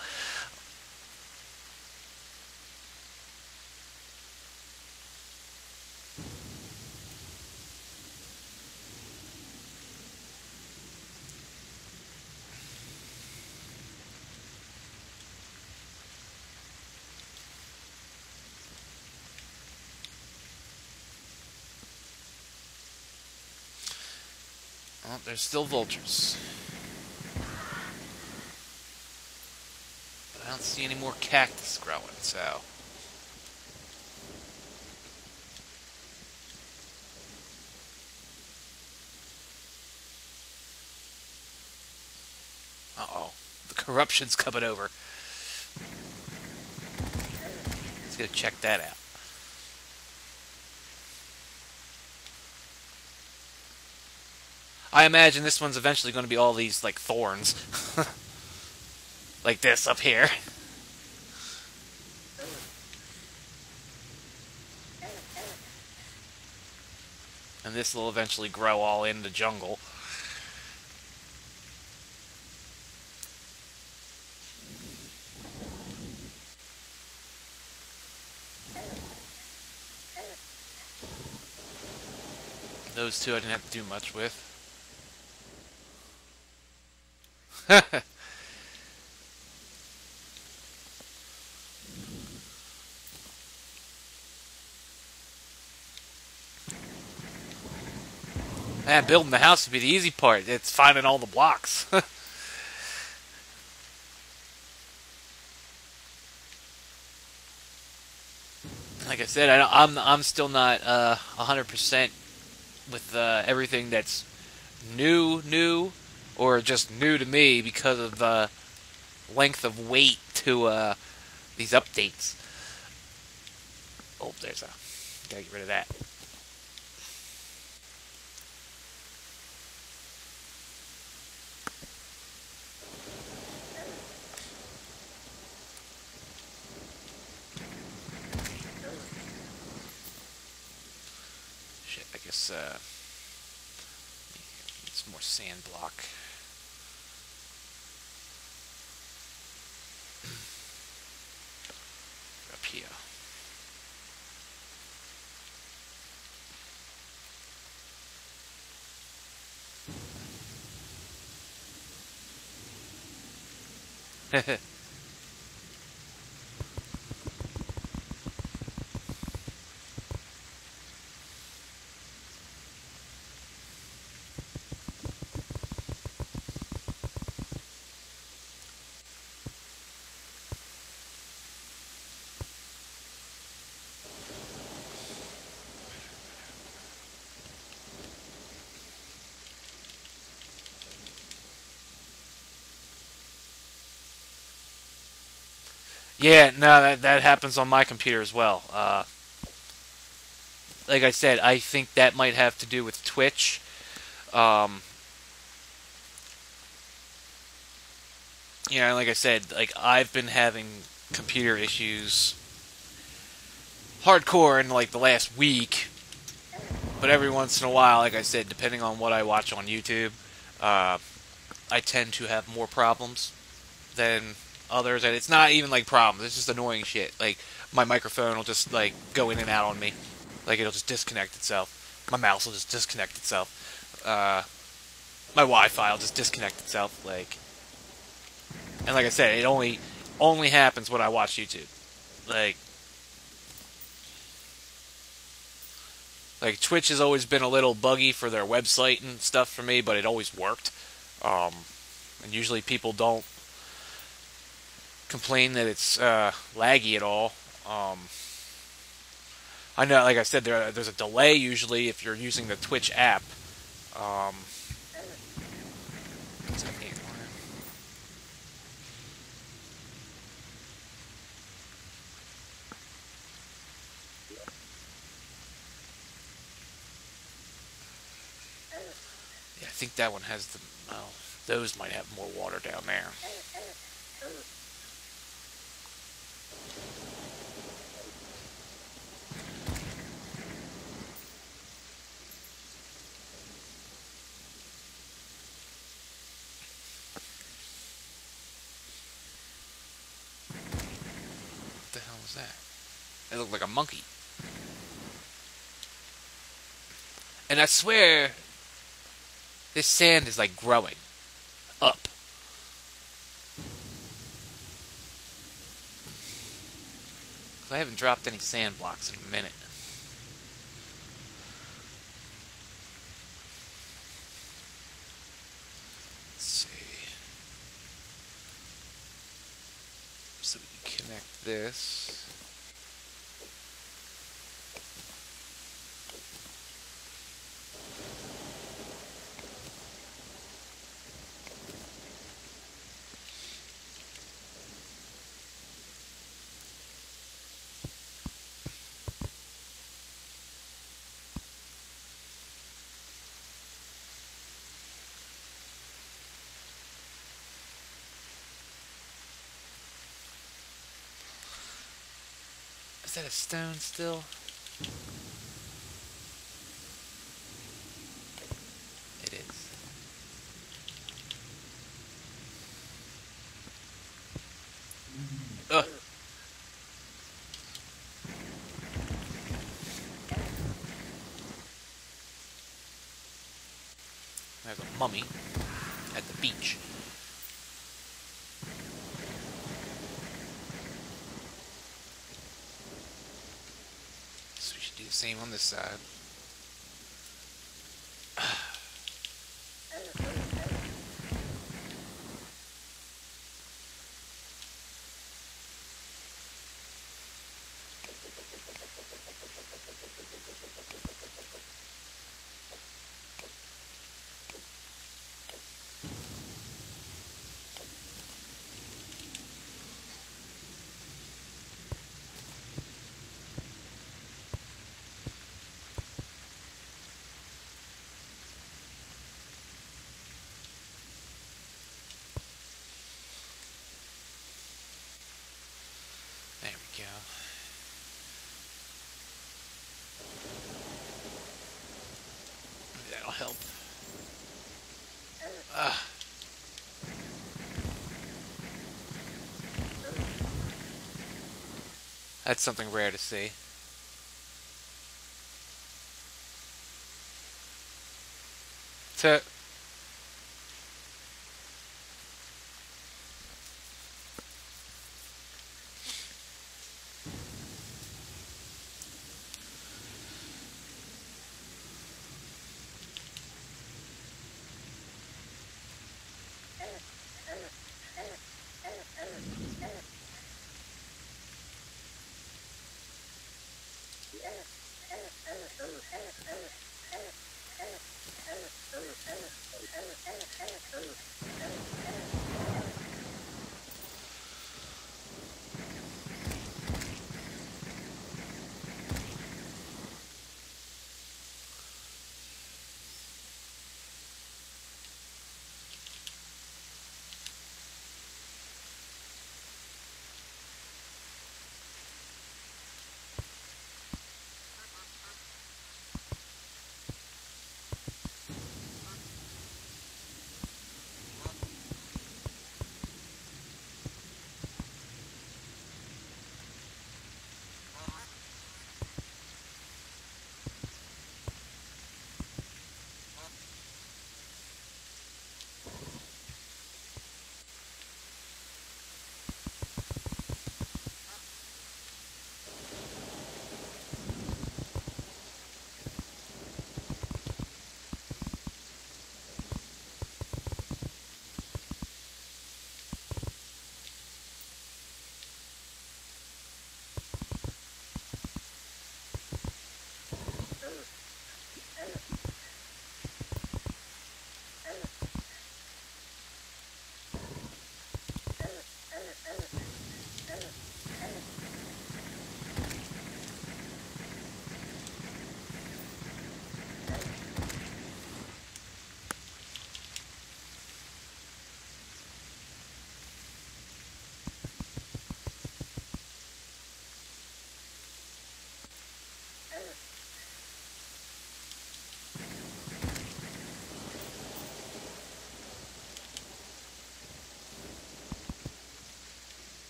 Well, there's still vultures. Don't see any more cactus growing, so. Uh oh. The corruption's coming over. Let's go check that out. I imagine this one's eventually going to be all these, like, thorns. like this up here. And this will eventually grow all in the jungle. Those two I didn't have to do much with. Man, building the house would be the easy part. It's finding all the blocks. like I said, I am I'm, I'm still not uh, 100% with uh, everything that's new, new or just new to me because of the length of wait to uh, these updates. Oh, there's a. Gotta get rid of that. Heh Yeah, no, that that happens on my computer as well. Uh, like I said, I think that might have to do with Twitch. Um, you know, like I said, like I've been having computer issues hardcore in like the last week, but every once in a while, like I said, depending on what I watch on YouTube, uh, I tend to have more problems than others, and it's not even like problems. It's just annoying shit. Like my microphone will just like go in and out on me. Like it'll just disconnect itself. My mouse will just disconnect itself. Uh, my Wi-Fi will just disconnect itself. Like, and like I said, it only only happens when I watch YouTube. Like, like Twitch has always been a little buggy for their website and stuff for me, but it always worked. Um, and usually people don't complain that it's uh, laggy at all. Um, I know, like I said, there, there's a delay usually if you're using the Twitch app. Um, I think that one has the, well, those might have more water down there. Like a monkey. And I swear, this sand is like growing up. I haven't dropped any sand blocks in a minute. Let's see. So we connect this. Is that stone still? It is. Ugh. There's a mummy at the beach. So we should do the same on this side. There we go. Maybe that'll help. Ah. That's something rare to see. To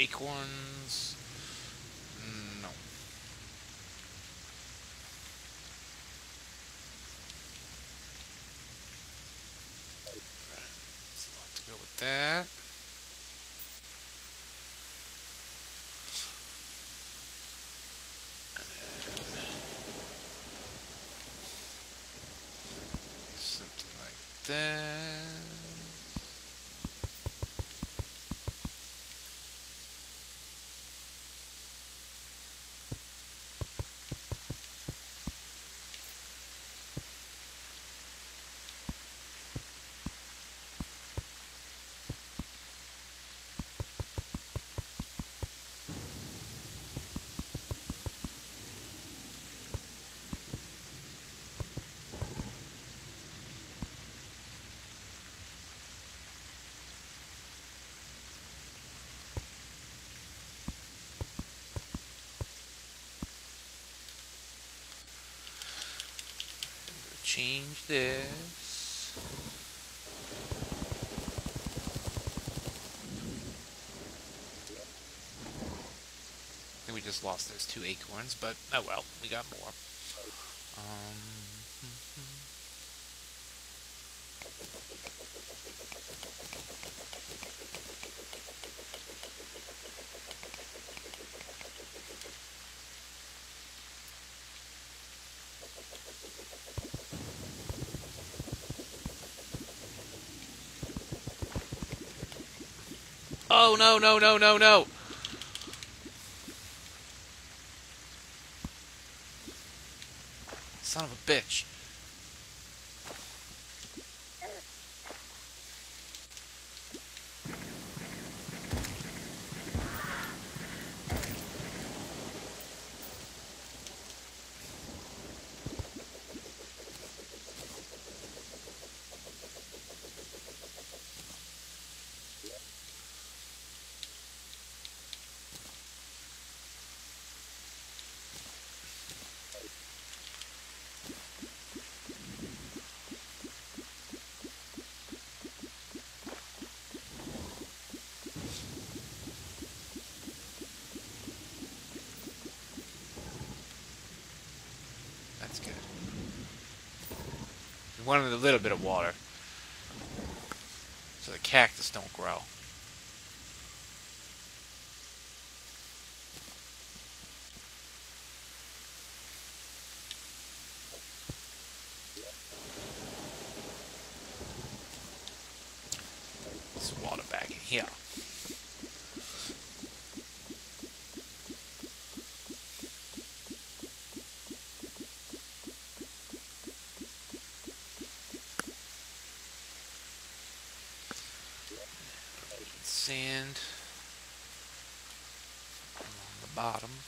acorns? No. So let's go with that. Something like that. Change this. I think we just lost those two acorns, but oh well, we got more. No no no no no! Son of a bitch. That's good. Wanted a little bit of water. So the cactus don't grow. This water back in here. Sand along the bottom.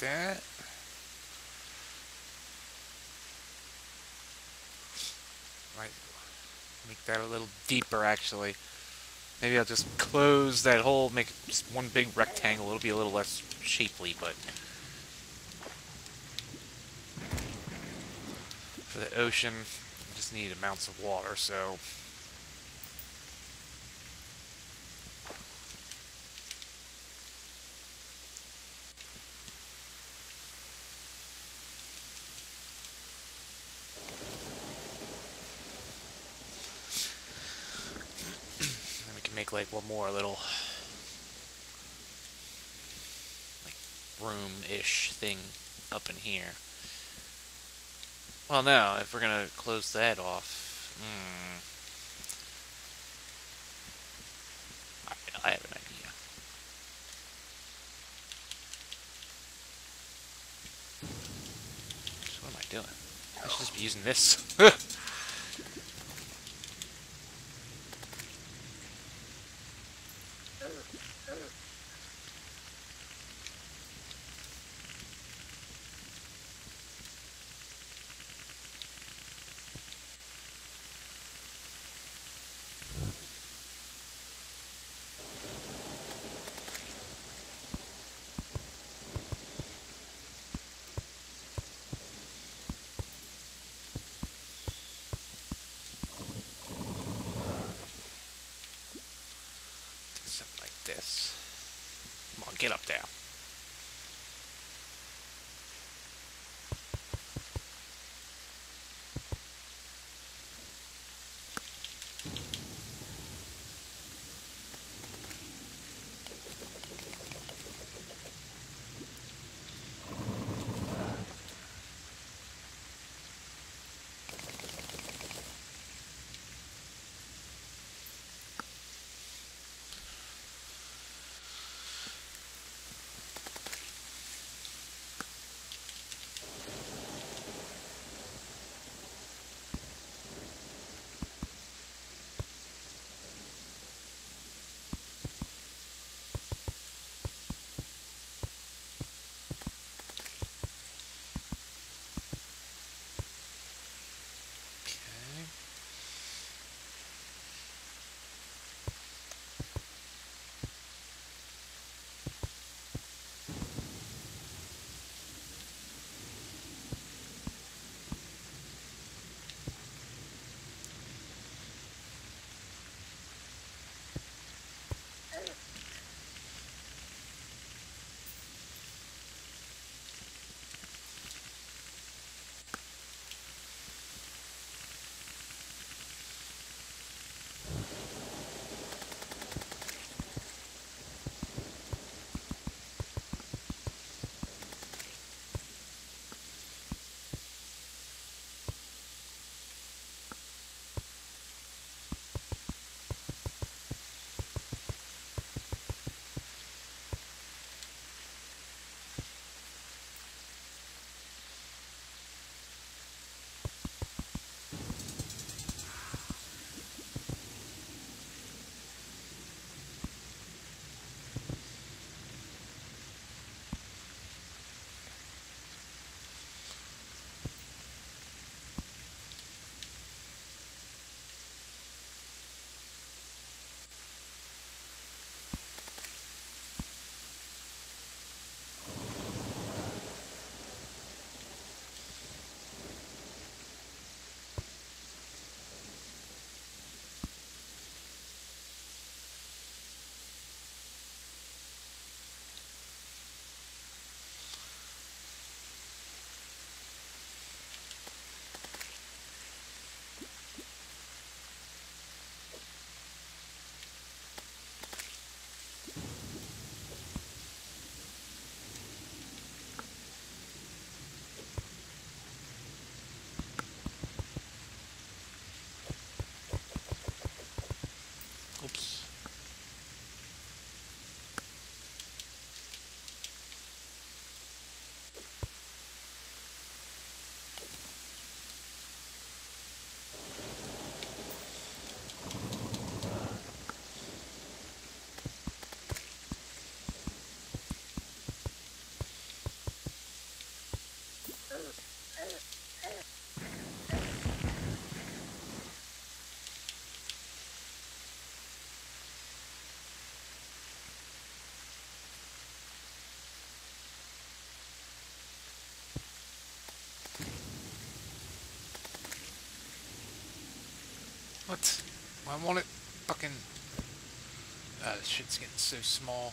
That. Might make that a little deeper, actually. Maybe I'll just close that hole, make it just one big rectangle. It'll be a little less shapely, but... For the ocean, I just need amounts of water, so... then we can make like one more little like room-ish thing up in here. Well, no, if we're gonna close that off. Hmm. I, I have an idea. So what am I doing? I should just be using this. What? Won't it fucking... Uh, this shit's getting so small.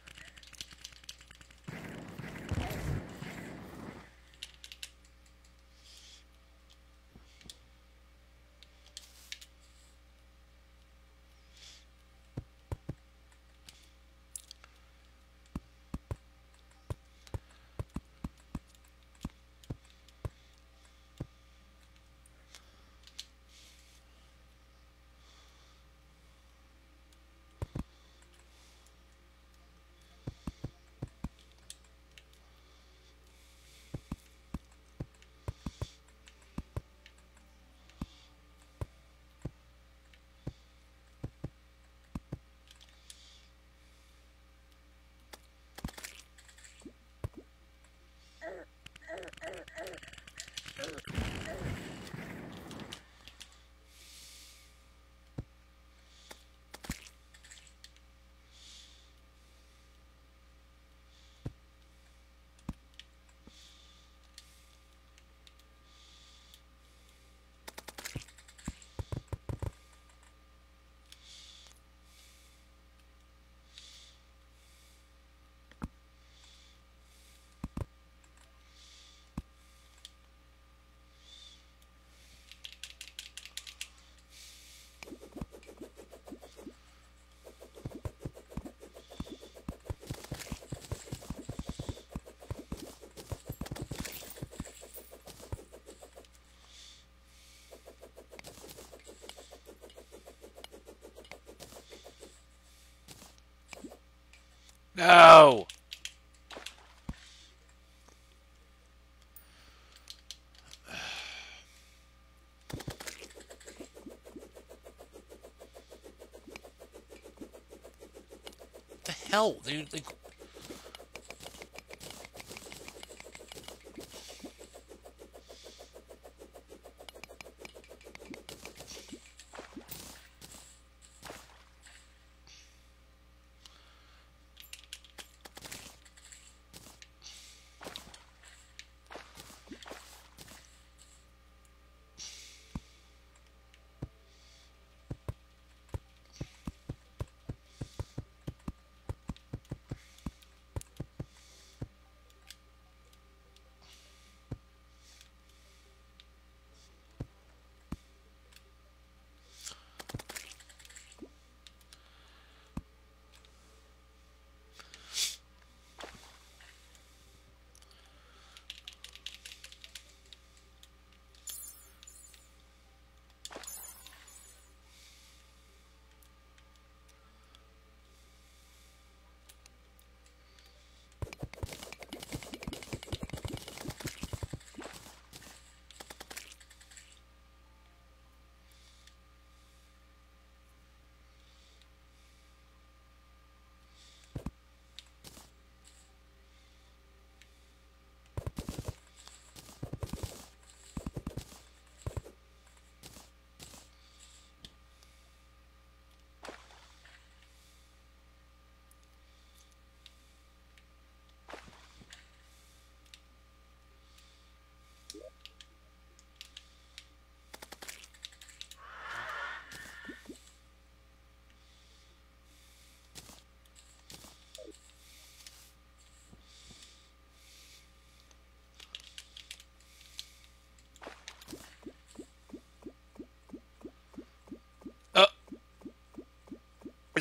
Oh, No! the hell, dude? Like,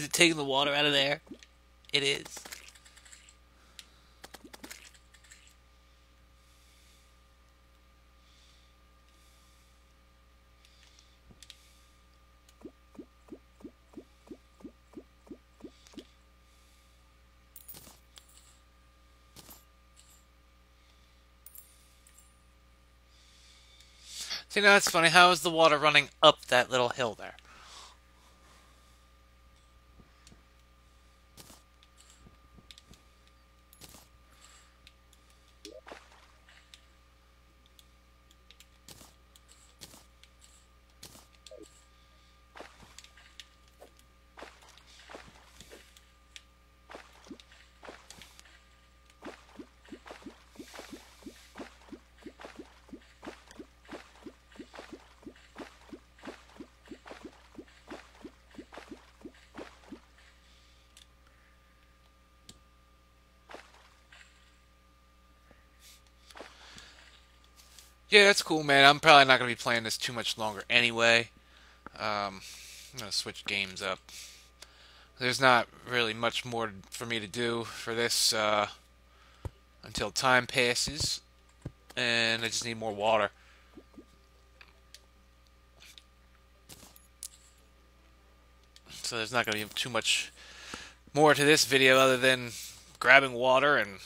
Is it taking the water out of there? It is. See, now that's funny. How is the water running up that little hill there? Yeah, that's cool, man. I'm probably not going to be playing this too much longer anyway. Um, I'm going to switch games up. There's not really much more for me to do for this uh, until time passes, and I just need more water. So there's not going to be too much more to this video other than grabbing water and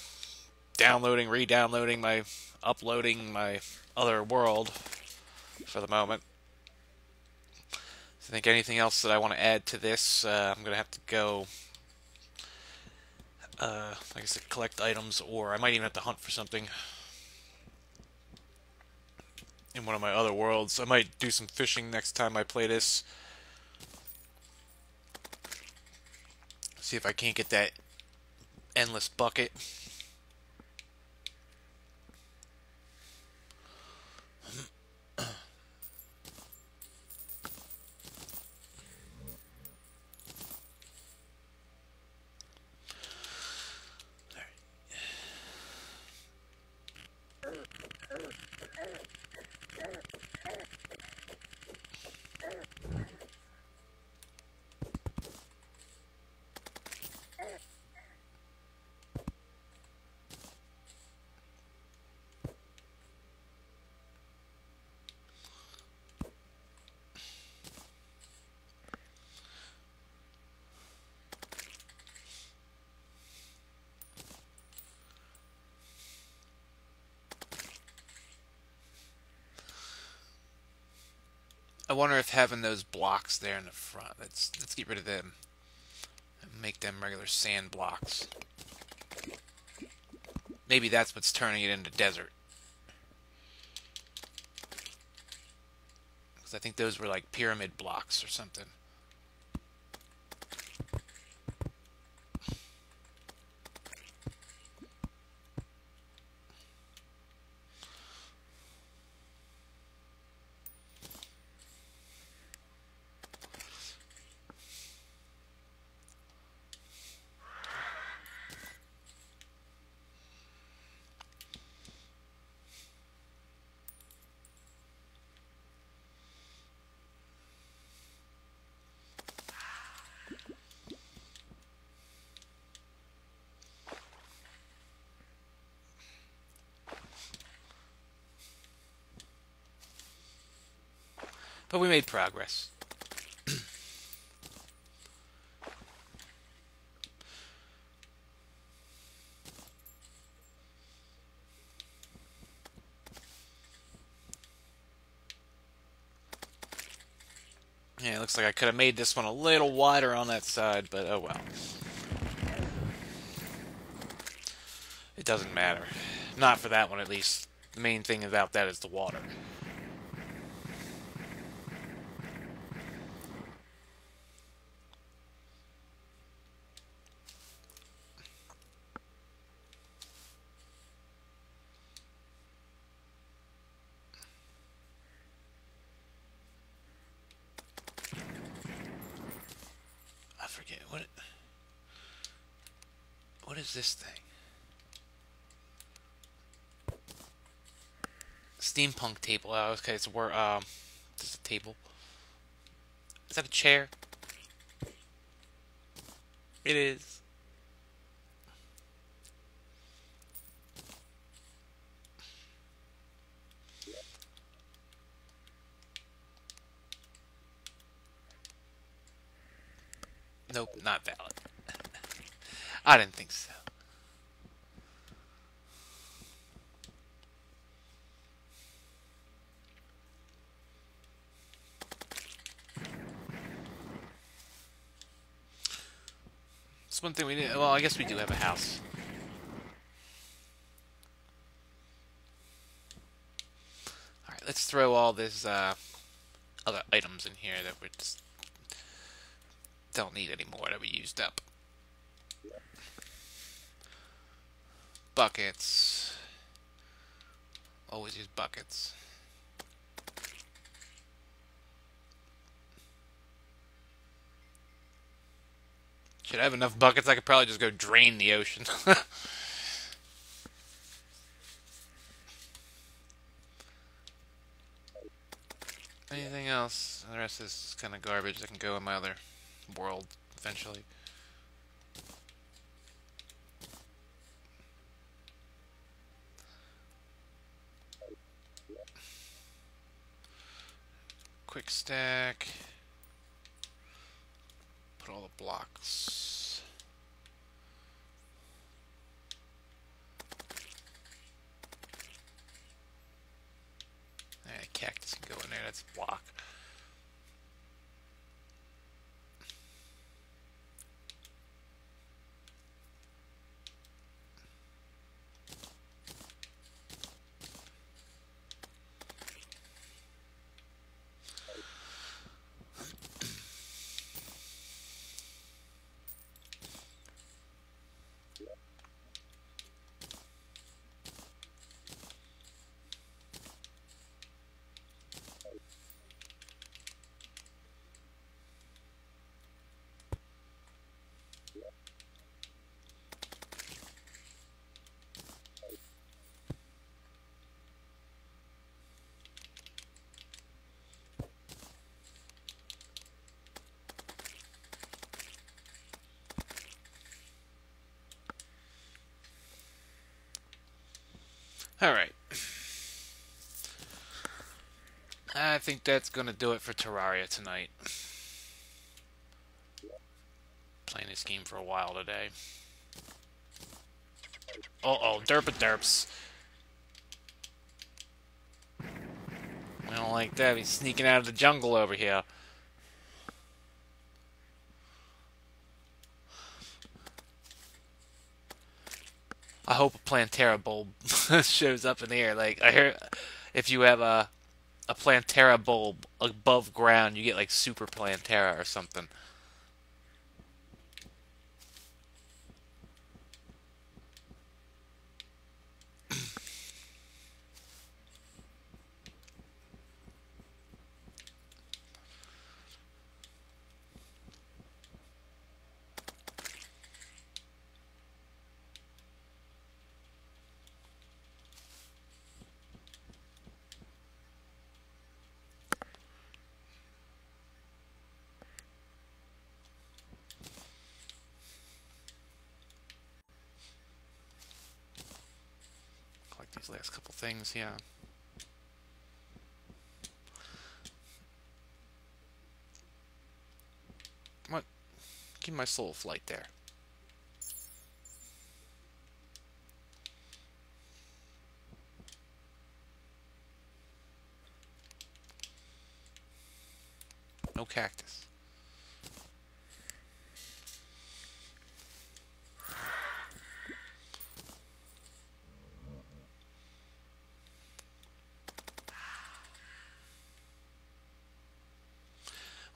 downloading, re-downloading my, uploading my other world for the moment. I think anything else that I want to add to this, uh, I'm going to have to go, uh, like I said, collect items, or I might even have to hunt for something in one of my other worlds. I might do some fishing next time I play this. See if I can't get that endless bucket. Wonder if having those blocks there in the front, let's let's get rid of them and make them regular sand blocks. Maybe that's what's turning it into desert. Because I think those were like pyramid blocks or something. But we made progress. Yeah, it looks like I could have made this one a little wider on that side, but oh well. It doesn't matter. Not for that one, at least. The main thing about that is the water. I forget what it, what is this thing? Steampunk table. Oh, okay, so we're um, this is a table. Is that a chair? It is. Nope, not valid. I didn't think so. It's one thing we. Well, I guess we do have a house. All right, let's throw all this uh, other items in here that we just don't need anymore that we used up. Buckets. Always use buckets. Should I have enough buckets? I could probably just go drain the ocean. Anything else? The rest is kind of garbage that can go in my other world eventually. Quick stack. Put all the blocks. Eh, cactus can go in there, that's a block. Alright. I think that's going to do it for Terraria tonight. Playing this game for a while today. Uh-oh, derp derps. I don't like that. He's sneaking out of the jungle over here. I hope a Plantera bulb shows up in the air. Like I hear, if you have a a Plantera bulb above ground, you get like Super Plantera or something. Collect these last yeah. What? Give my soul a flight there. No cactus.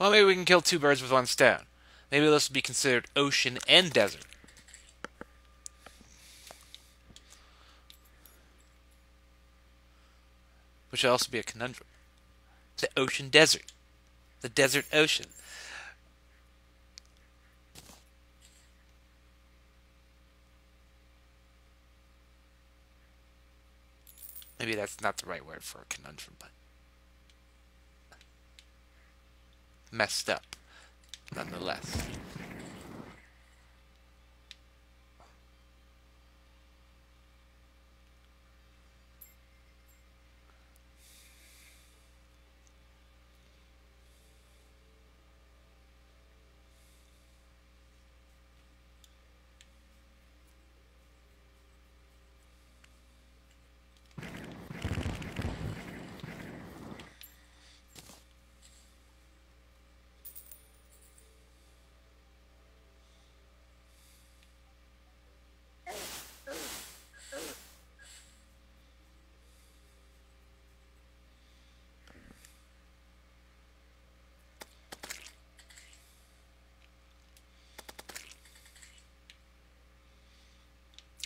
Well, maybe we can kill two birds with one stone. Maybe this would be considered ocean and desert. Which would also be a conundrum. The ocean desert. The desert ocean. Maybe that's not the right word for a conundrum, but messed up, nonetheless.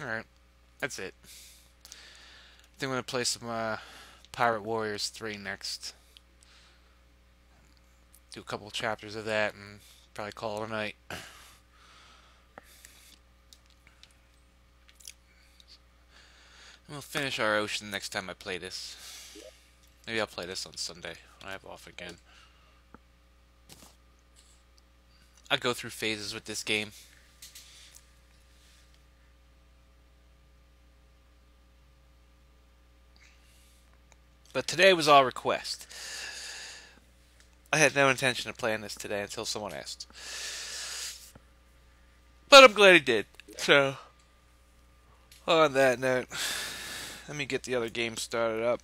Alright. That's it. I think I'm gonna play some uh, Pirate Warriors 3 next. Do a couple chapters of that and probably call it a night. We'll finish our ocean next time I play this. Maybe I'll play this on Sunday when I have off again. I go through phases with this game. But today was all request. I had no intention of playing this today until someone asked. But I'm glad he did. So, on that note, let me get the other game started up.